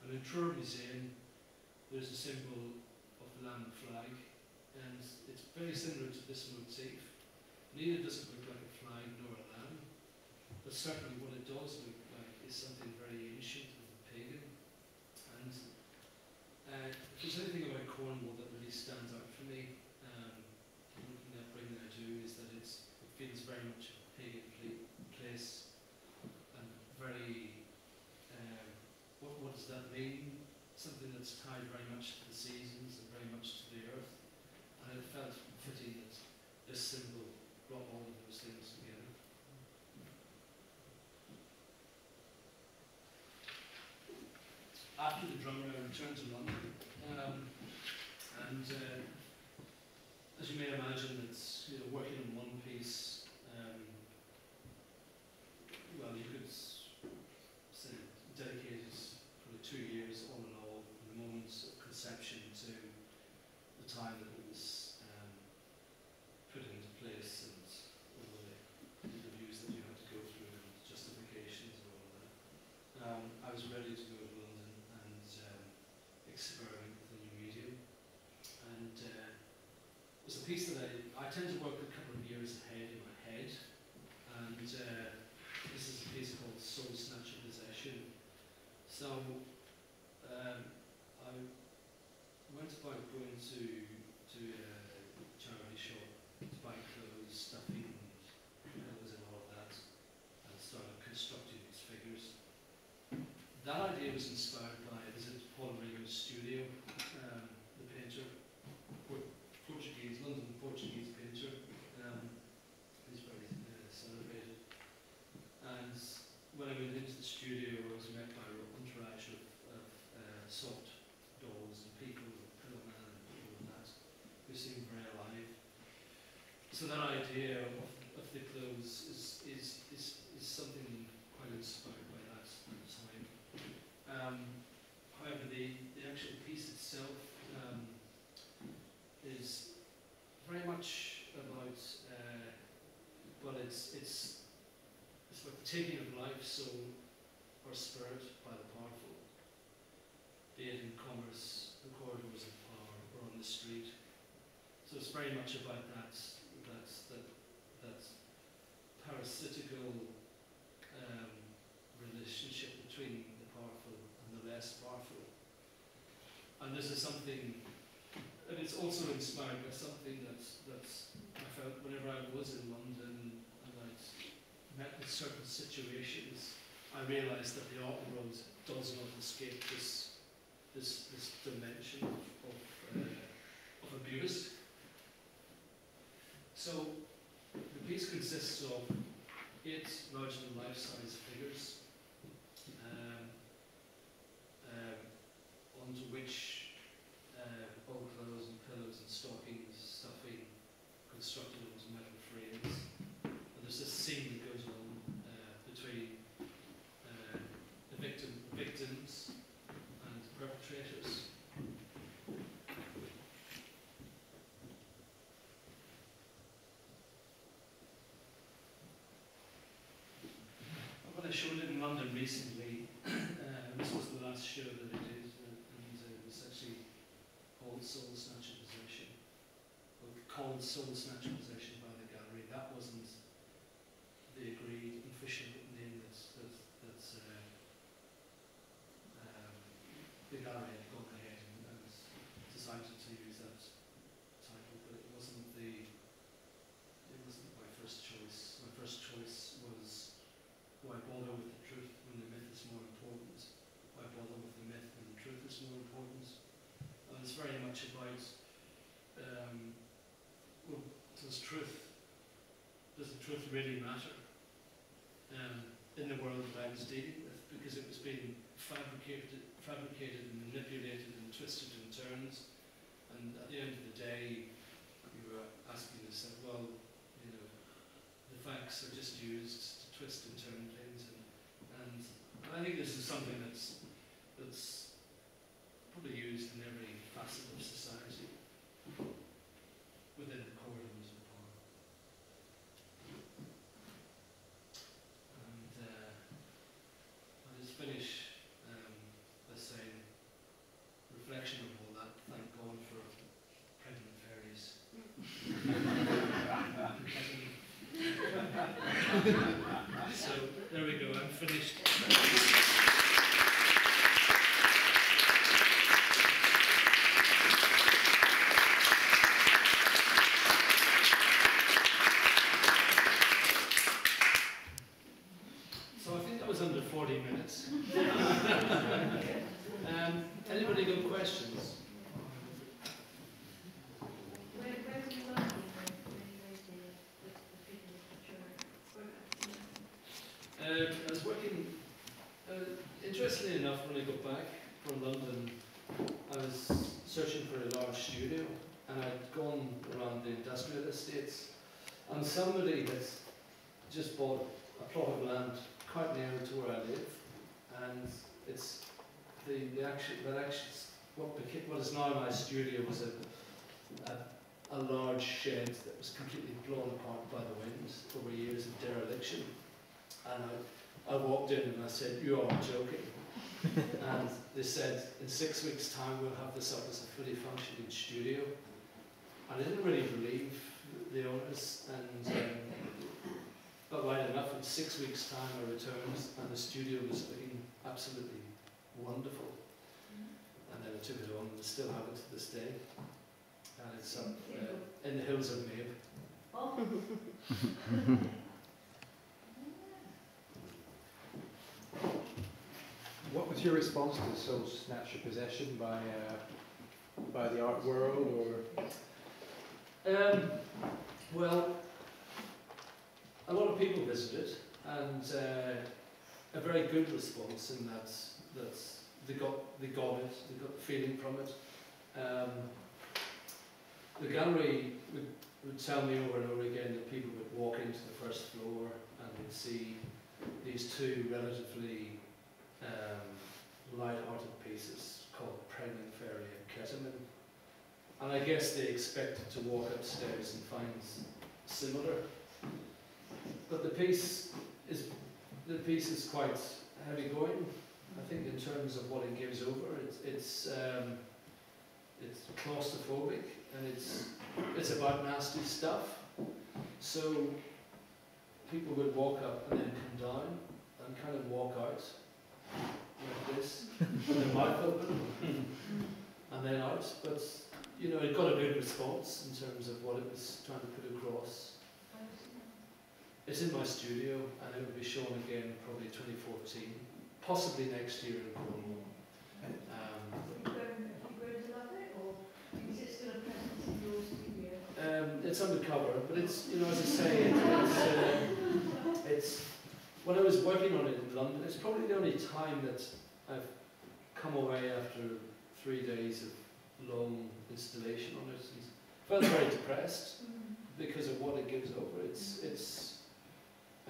And in Truro Museum, there's a symbol of the lamb and flag, and it's very similar to this motif. Neither does it look like a flag nor a lamb, but certainly what it does look like is something very ancient and pagan. And uh, if there's anything about Cornwall that really stands out to London. Um, and uh, as you may imagine, it's you know, working on one piece. Um, well, you could s- say dedicated probably two years all in all, from the moments of conception to the time that it was um, put into place and all the interviews that you had to go through and justifications and all of that. Um, I was ready to go to London and um, experiment with the new medium. And uh, it was a piece that I, I tend to work a couple of years ahead in my head. And uh, this is a piece called Soul Snatcher Possession. So um, I went about going to to a charity shop to buy clothes, stuffing, clothes and all of that, and started constructing these figures. Idea was inspired by a visit to Paula Rego's studio, um, the painter, Por- Portuguese, London Portuguese painter. Um, he's very uh, celebrated. And when I went into the studio, I was met by an entourage of, of uh, soft dolls and people, and pillow man and people that, who seemed very alive. So that idea of, of the clothes is, is, is, is something quite inspired by that time. Um, however, the, the actual um, is very much about, uh, well, it's, it's, it's about the taking of life, soul, or spirit by the powerful, be it in commerce, the corridors of power, or on the street. So it's very much about that, that, that, that parasitical um, relationship between the powerful and the less powerful. And this is something, and it's also inspired by something that that's I felt whenever I was in London and I'd met with certain situations, I realised that the art world does not escape this this this dimension of uh, of abuse. So the piece consists of eight larger than life-size figures, um, um, onto which uh, old clothes and pillows and stockings, stuffing, constructed into metal frames. And there's this scene that goes on uh, between uh, the victim, victims and the perpetrators. And When I showed it in London recently, uh, this was the last show that I did, uh, and uh, it was actually called Soul Snatcher Possession. Called Soul Snatcher Possession by the gallery. That wasn't the agreed official name that's, that's, that's uh, um, the gallery had gone ahead and, and decided to use that title, but it wasn't the it wasn't my first choice. My first choice was why bother with the truth when the myth is more important? Why bother with the myth when the truth is more important? And it's very much about um, well, does truth does the truth really matter um, in the world that I was dealing with? Because it was being fabricated, fabricated and manipulated and twisted and turned. And at the end of the day, you were asking yourself, well, you know, the facts are just used to twist and turn things, and, and I think this is something that's probably used in every facet of society within the corridors of power. And uh, I'll just finish um, by saying reflection of all thanks. um, anybody got questions? Where, where do you work? Where do you the, the people that you're Uh, I was working, uh, interestingly enough, when I got back from London, I was searching for a large studio, and I'd gone around the industrial estates, and somebody had just bought a plot of land quite near to where I live, and it's the, the actual, that actually, what became, what is now my studio was a, a, a large shed that was completely blown apart by the wind over years of dereliction. And I, I walked in and I said, you are joking. and they said, in six weeks' time we'll have this up as a fully functioning studio. And I didn't really believe the owners, and um, but right enough, in six weeks' time I returned and the studio was looking absolutely wonderful. And then I took it on and still have it to this day. And it's up uh, in the hills of Mabe. Oh. What was your response to Soul Snatcher Possession by, uh, by the art world or? Um, well, a lot of people visited, and uh, a very good response in that that they got they got it, they got the feeling from it. Um, the gallery would, would tell me over and over again that people would walk into the first floor and they'd see these two relatively um, light-hearted pieces called Pregnant Fairy and Ketamine. And I guess they expected to walk upstairs and find similar. But the piece is the piece is quite heavy going. I think in terms of what it gives over, it's it's um, it's claustrophobic and it's it's about nasty stuff. So people would walk up and then come down and kind of walk out like this, with their mouth open, and then out. But you know, it got a good response in terms of what it was trying to put across. It's in my studio and it will be shown again probably 2014, possibly next year in Cornwall. Um, Are you going, are you going to love it, or is it still a presence in your studio? um, it's undercover, but it's, you know, as I say, it, it's, uh, it's, when I was working on it in London, it's probably the only time that I've come away after three days of long installation on it and felt very depressed. because of what it gives over. It's it's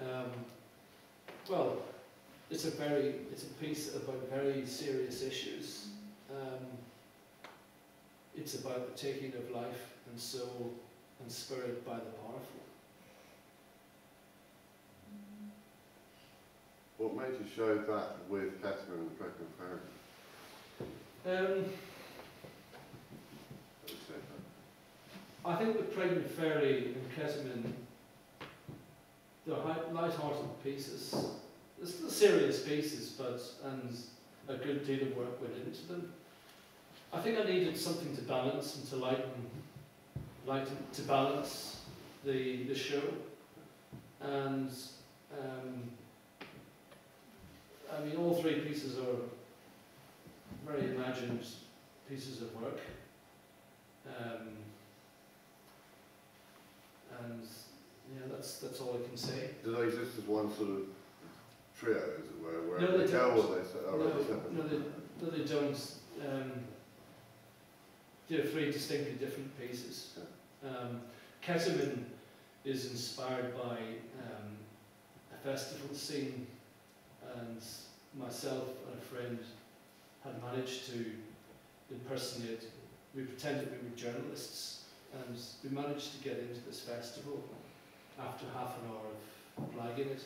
um, well, it's a very it's a piece about very serious issues. Um, it's about the taking of life and soul and spirit by the powerful. What made you show that with Ketamine and the Pregnant Fairy? Um, That was said, I think the Pregnant Fairy and Ketamine, they're light-hearted pieces. They're still serious pieces, but and a good deal of work went into them. I think I needed something to balance and to lighten, lighten to balance the the show, and um, I mean all three pieces are very imagined pieces of work. Um, and yeah, that's that's all I can say. Do they exist as one sort of trio, as it were, where No, they they go or they say, oh, no, right, separate? no, they, no, they don't. Um, they're three distinctly different pieces. Um, Ketamine is inspired by um, a festival scene, and myself and a friend had managed to impersonate. We pretended we were journalists, and we managed to get into this festival after half an hour of blagging it,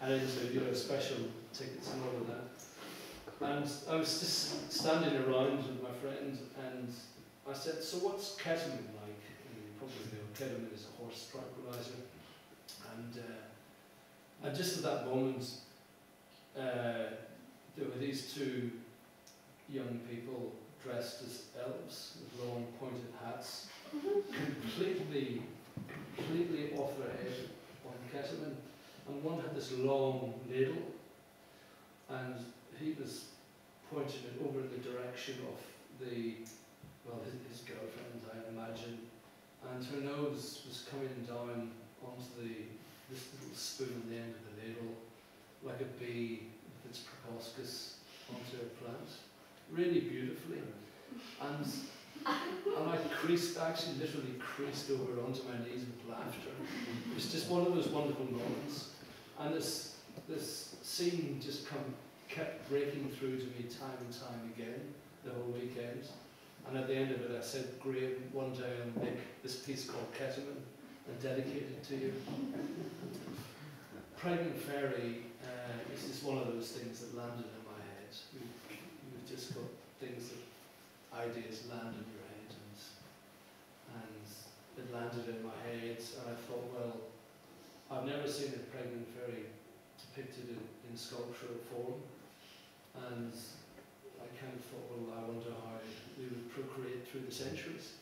and into you know special tickets and all of that. And I was just standing around with my friend, and I said, "So what's ketamine like?" And you probably know ketamine is a horse tranquilizer, and uh, and just at that moment, uh, there were these two young people dressed as elves with long pointed hats, completely, completely off their head on ketamine, and one had this long needle, and he was pointing it over in the direction of the, well, his, his girlfriend, I imagine, and her nose was coming down onto the this little spoon on the end of the needle, like a bee with its proboscis onto a plant, really beautifully, and and I creased, actually literally creased over onto my knees with laughter. It was just one of those wonderful moments, and this this scene just come kept breaking through to me time and time again the whole weekend. And at the end of it, I said, Graham, one day I'll make this piece called Ketamine and dedicate it to you. Pregnant Fairy uh, is just one of those things that landed in my head. You, you've just got things that ideas land in your head, and, and it landed in my head, and I thought, well, I've never seen a pregnant fairy depicted in, in sculptural form, and I kind of thought, well, I wonder how we would procreate through the centuries.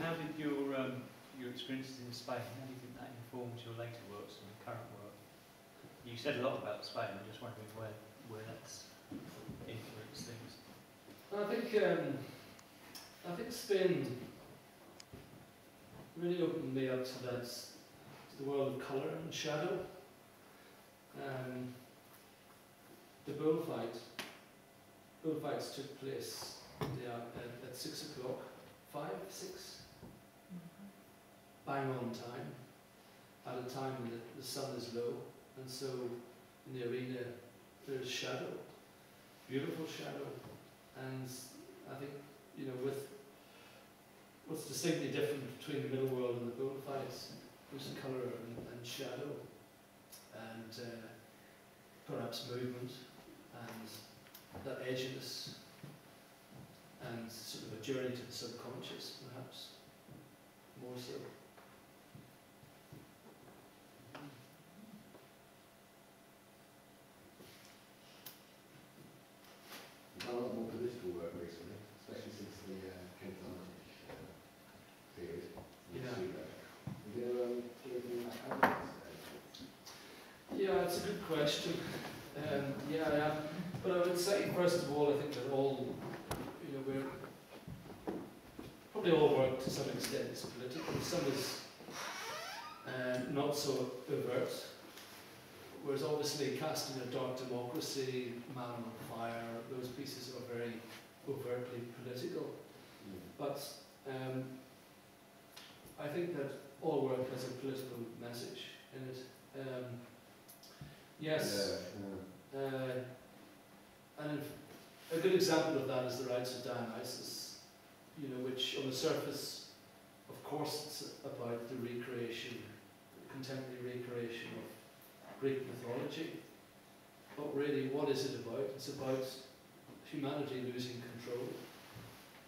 How did your um, your experiences in Spain, how think that informs your later works and current? You said a lot about Spain, I'm just wondering where, where that's influenced things. I think um, I think Spain really opened me up to that to the world of colour and shadow. Um, the bullfight bullfights took place yeah, at, at six o'clock, five, six, bang on time, at a time when the, the sun is low, and so in the arena there's shadow, beautiful shadow, and I think you know with what's distinctly different between the middle world and the bullfights is colour and, and shadow, and uh, perhaps movement and that edginess and sort of a journey to the subconscious, perhaps more so. A lot more political work recently, especially since the uh, Kent uh, period. Yeah. Is there um? Yeah, it's a good question. Um, yeah, I am. But I would say, first of all, I think that all, you know, we're probably all work to some extent is political. Some is uh, not so overt. Whereas obviously casting a dark democracy, man on fire, those pieces are very overtly political. But um, I think that all work has a political message in it. Um, yes. Yeah, Uh, and a good example of that is the rites of Dionysus, you know, which on the surface, of course, it's about the recreation, the contemporary recreation of Greek mythology. But really, what is it about? It's about humanity losing control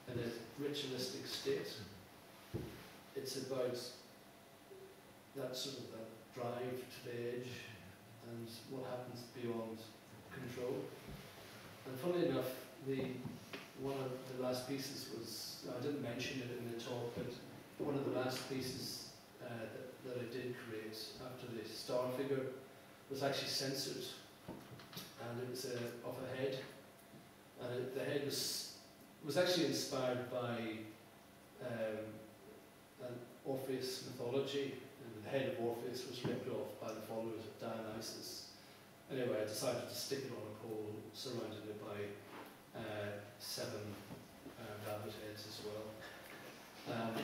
in a ritualistic state. It's about that sort of that drive to the edge and what happens beyond control. And funnily enough, the one of the last pieces was I didn't mention it in the talk, but one of the last pieces uh, that, that I did create after the star figure was actually censored, and it was uh, of a head, and it, the head was was actually inspired by um, an Orpheus mythology, and the head of Orpheus was ripped off by the followers of Dionysus. Anyway, I decided to stick it on a pole, surrounded it by uh, seven uh, rabbit heads as well. Um,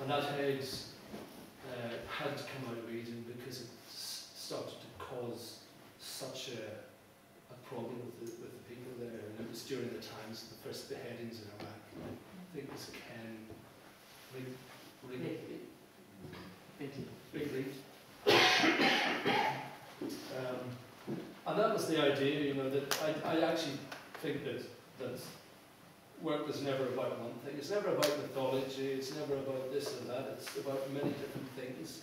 and that head uh, had to come out of Eden because it started to cause such a, a problem with the, with the people there. And it was during the times of the first beheadings in Iraq. I think it was Ken Rig, Rig, Bigley. Um, and that was the idea, you know, that I, I actually think that, that work was never about one thing. It's never about mythology, it's never about this or that, it's about many different things.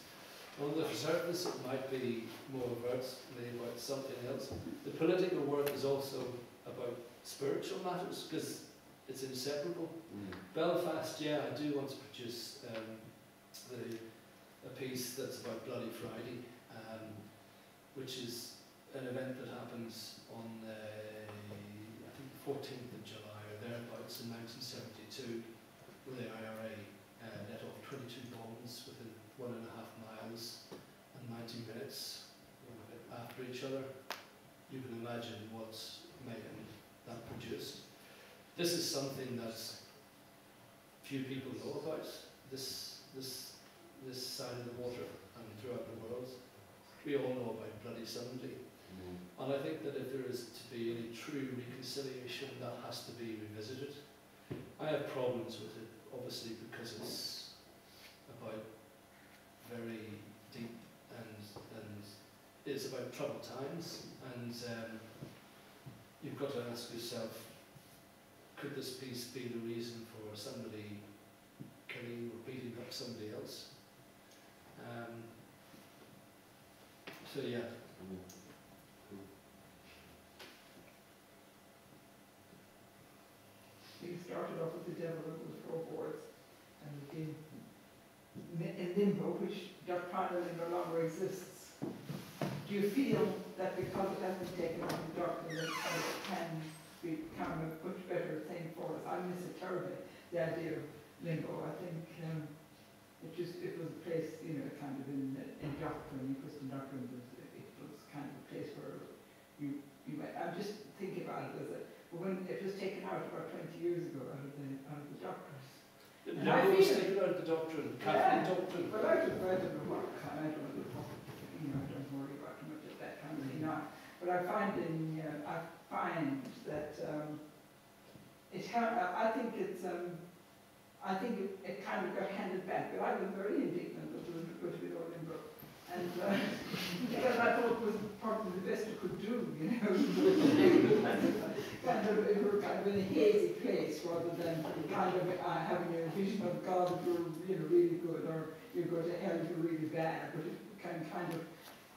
On the surface, it might be more overtly about something else. The political work is also about spiritual matters because it's inseparable. Mm. Belfast, yeah, I do want to produce um, the a piece that's about Bloody Friday, um, which is an event that happens on uh, I think the 14th of July or thereabouts in 1972, where the IRA uh, let off 22 bombs within one and a half miles and 90 minutes after each other. You can imagine what mayhem that produced. This is something that few people know about. This this this side of the water and throughout the world. We all know about Bloody Sunday. Mm-hmm. And I think that if there is to be any true reconciliation, that has to be revisited. I have problems with it, obviously, because it's about very deep and and it's about troubled times. And um, you've got to ask yourself, could this piece be the reason for somebody killing or beating up somebody else? Um, so yeah, You started off with the devil and the floorboards and in, in limbo, which doctrinally no longer exists. Do you feel that because it has been taken on the doctrine that it can become a much better thing for us? I miss it terribly, the idea of limbo. I think um, it just, it was a place, you know, kind of in, in doctrine, Christian doctrine, was, it was kind of a place where you, you might, I'm just thinking about it as a, but when it was taken out about 20 years ago out of the, out of the doctrines. The And I was out of the doctrine, Yeah. Doctrine. But I don't, I don't know what kind, I don't know, you know, I don't worry about too much of now. But I find in, uh, I find that, um, it I think it's, um, I think it, it kind of got handed back, but I was very indignant all in book. And, uh, because I thought it was probably the best it could do, you know. kind of, it kind of in a hazy place rather than kind of uh, having a vision of God if you're, you know, really good or you go to hell you're really bad, but it kind of,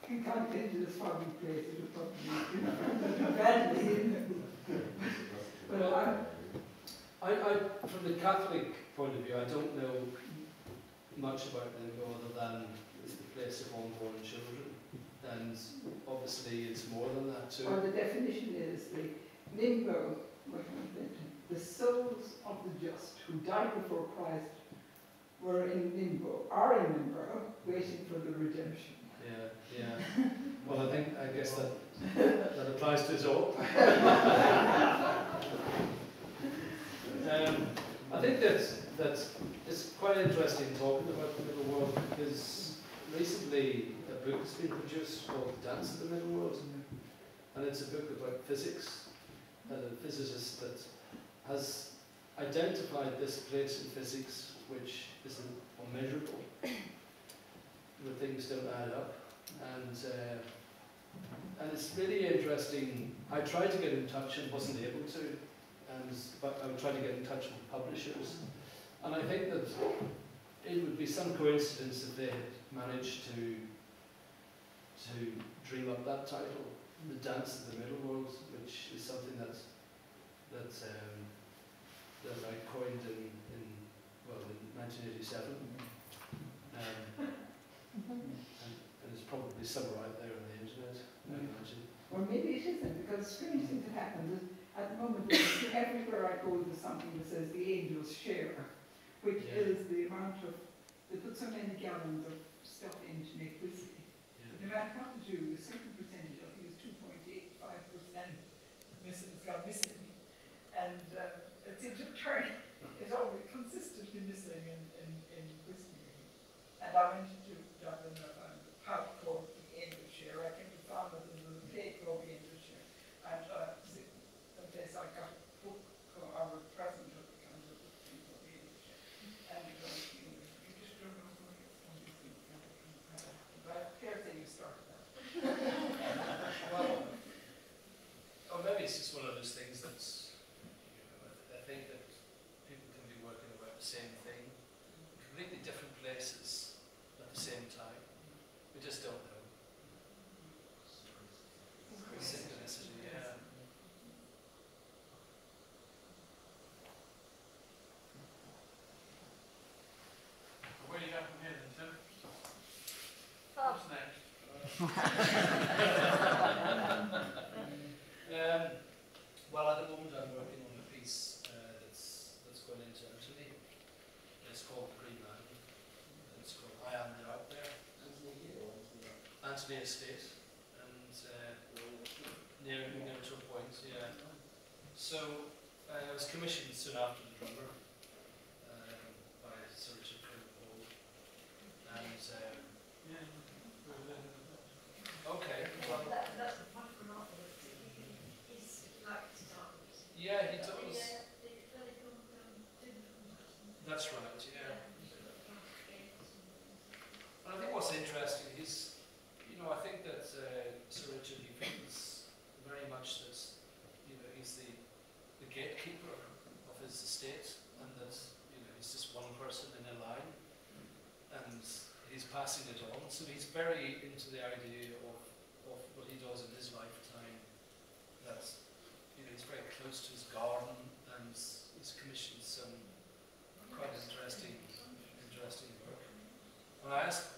can kind of get into this foggy place, probably, badly, you. But I'm, I, I, from the Catholic point of view, I don't know much about limbo other than it's the place of unborn children. And obviously it's more than that too. or the definition is the limbo, what am I thinking? The souls of the just who died before Christ were in limbo, are in limbo, waiting for the redemption. Yeah, yeah. Well, I think, I guess that, that applies to us all. um, I think that's, that's, it's quite interesting talking about the middle world because recently a book has been produced called Dance of the Middle World. And it's a book about physics, and a physicist that has identified this place in physics which is unmeasurable, where things don't add up. And, uh, and it's really interesting. I tried to get in touch and wasn't able to, and, but I tried to get in touch with publishers. And I think that it would be some coincidence if they had managed to, to dream up that title, The Dance of the Middle World, which is something that's, that, um, that I coined in, in, well, in 1987. Um, and, it's probably somewhere out there on the internet, I imagine. Or maybe it isn't, because strange things have happened. At the moment, everywhere I go, there's something that says the angels share, which Yeah. is the amount of, they put so many gallons of stuff in to make whiskey. Yeah. No matter what you do, a certain percentage, I think it's two point eight five percent missing, it's got missing. And, uh, it seems to turn, it's always consistently missing in, in, in whiskey. And I went States. goes to his garden and he's commissioned some quite interesting, interesting work. When I asked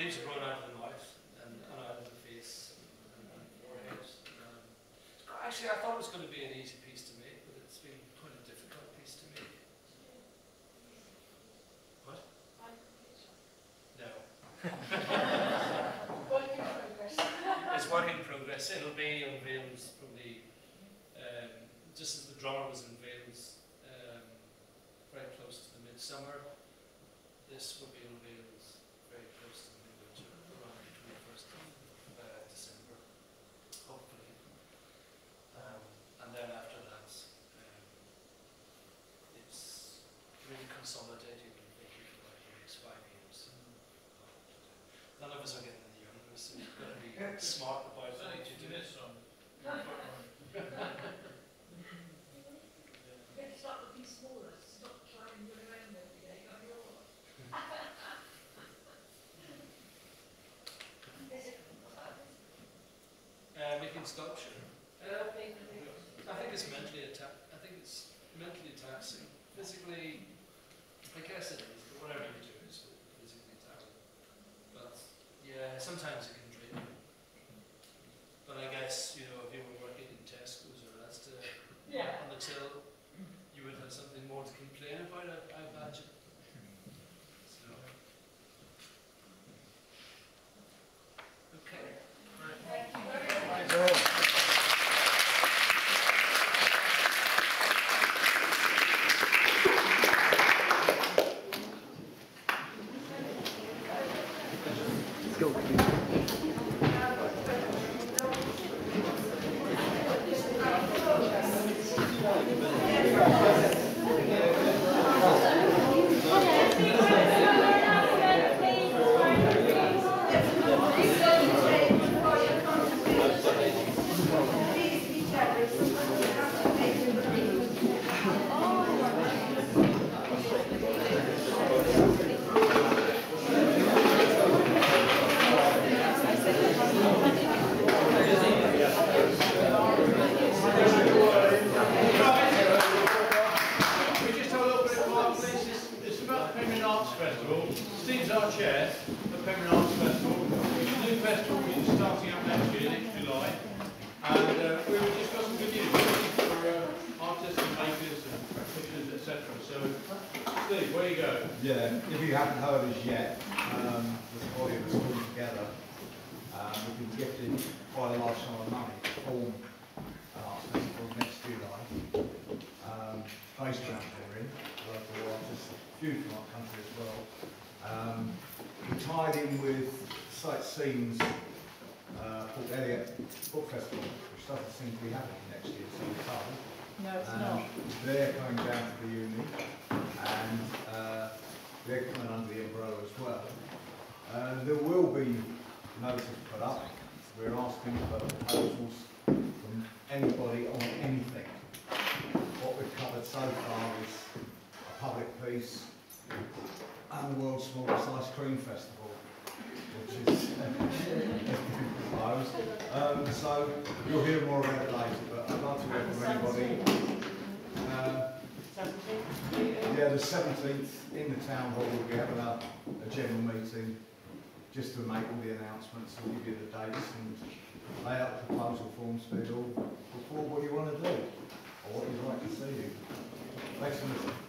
These are grown out of the mouth and, and out of the face and, and, and forehead. Um, actually, I thought it was going to be an easy piece to make, but it's been quite a difficult piece to make. What? No. it's work in progress. It'll be unveiled probably, um, just as the drummer was unveiled, Veils, um, very close to the midsummer. This will be making sculpture. Uh, I think it's mentally attack. I think it's mentally taxing. Physically, yeah, the 17th in the town hall, we'll be having a, a general meeting just to make all the announcements and give you the dates and lay out the proposal forms for you all before what you want to do or what you'd like to see. You. Thanks for listening.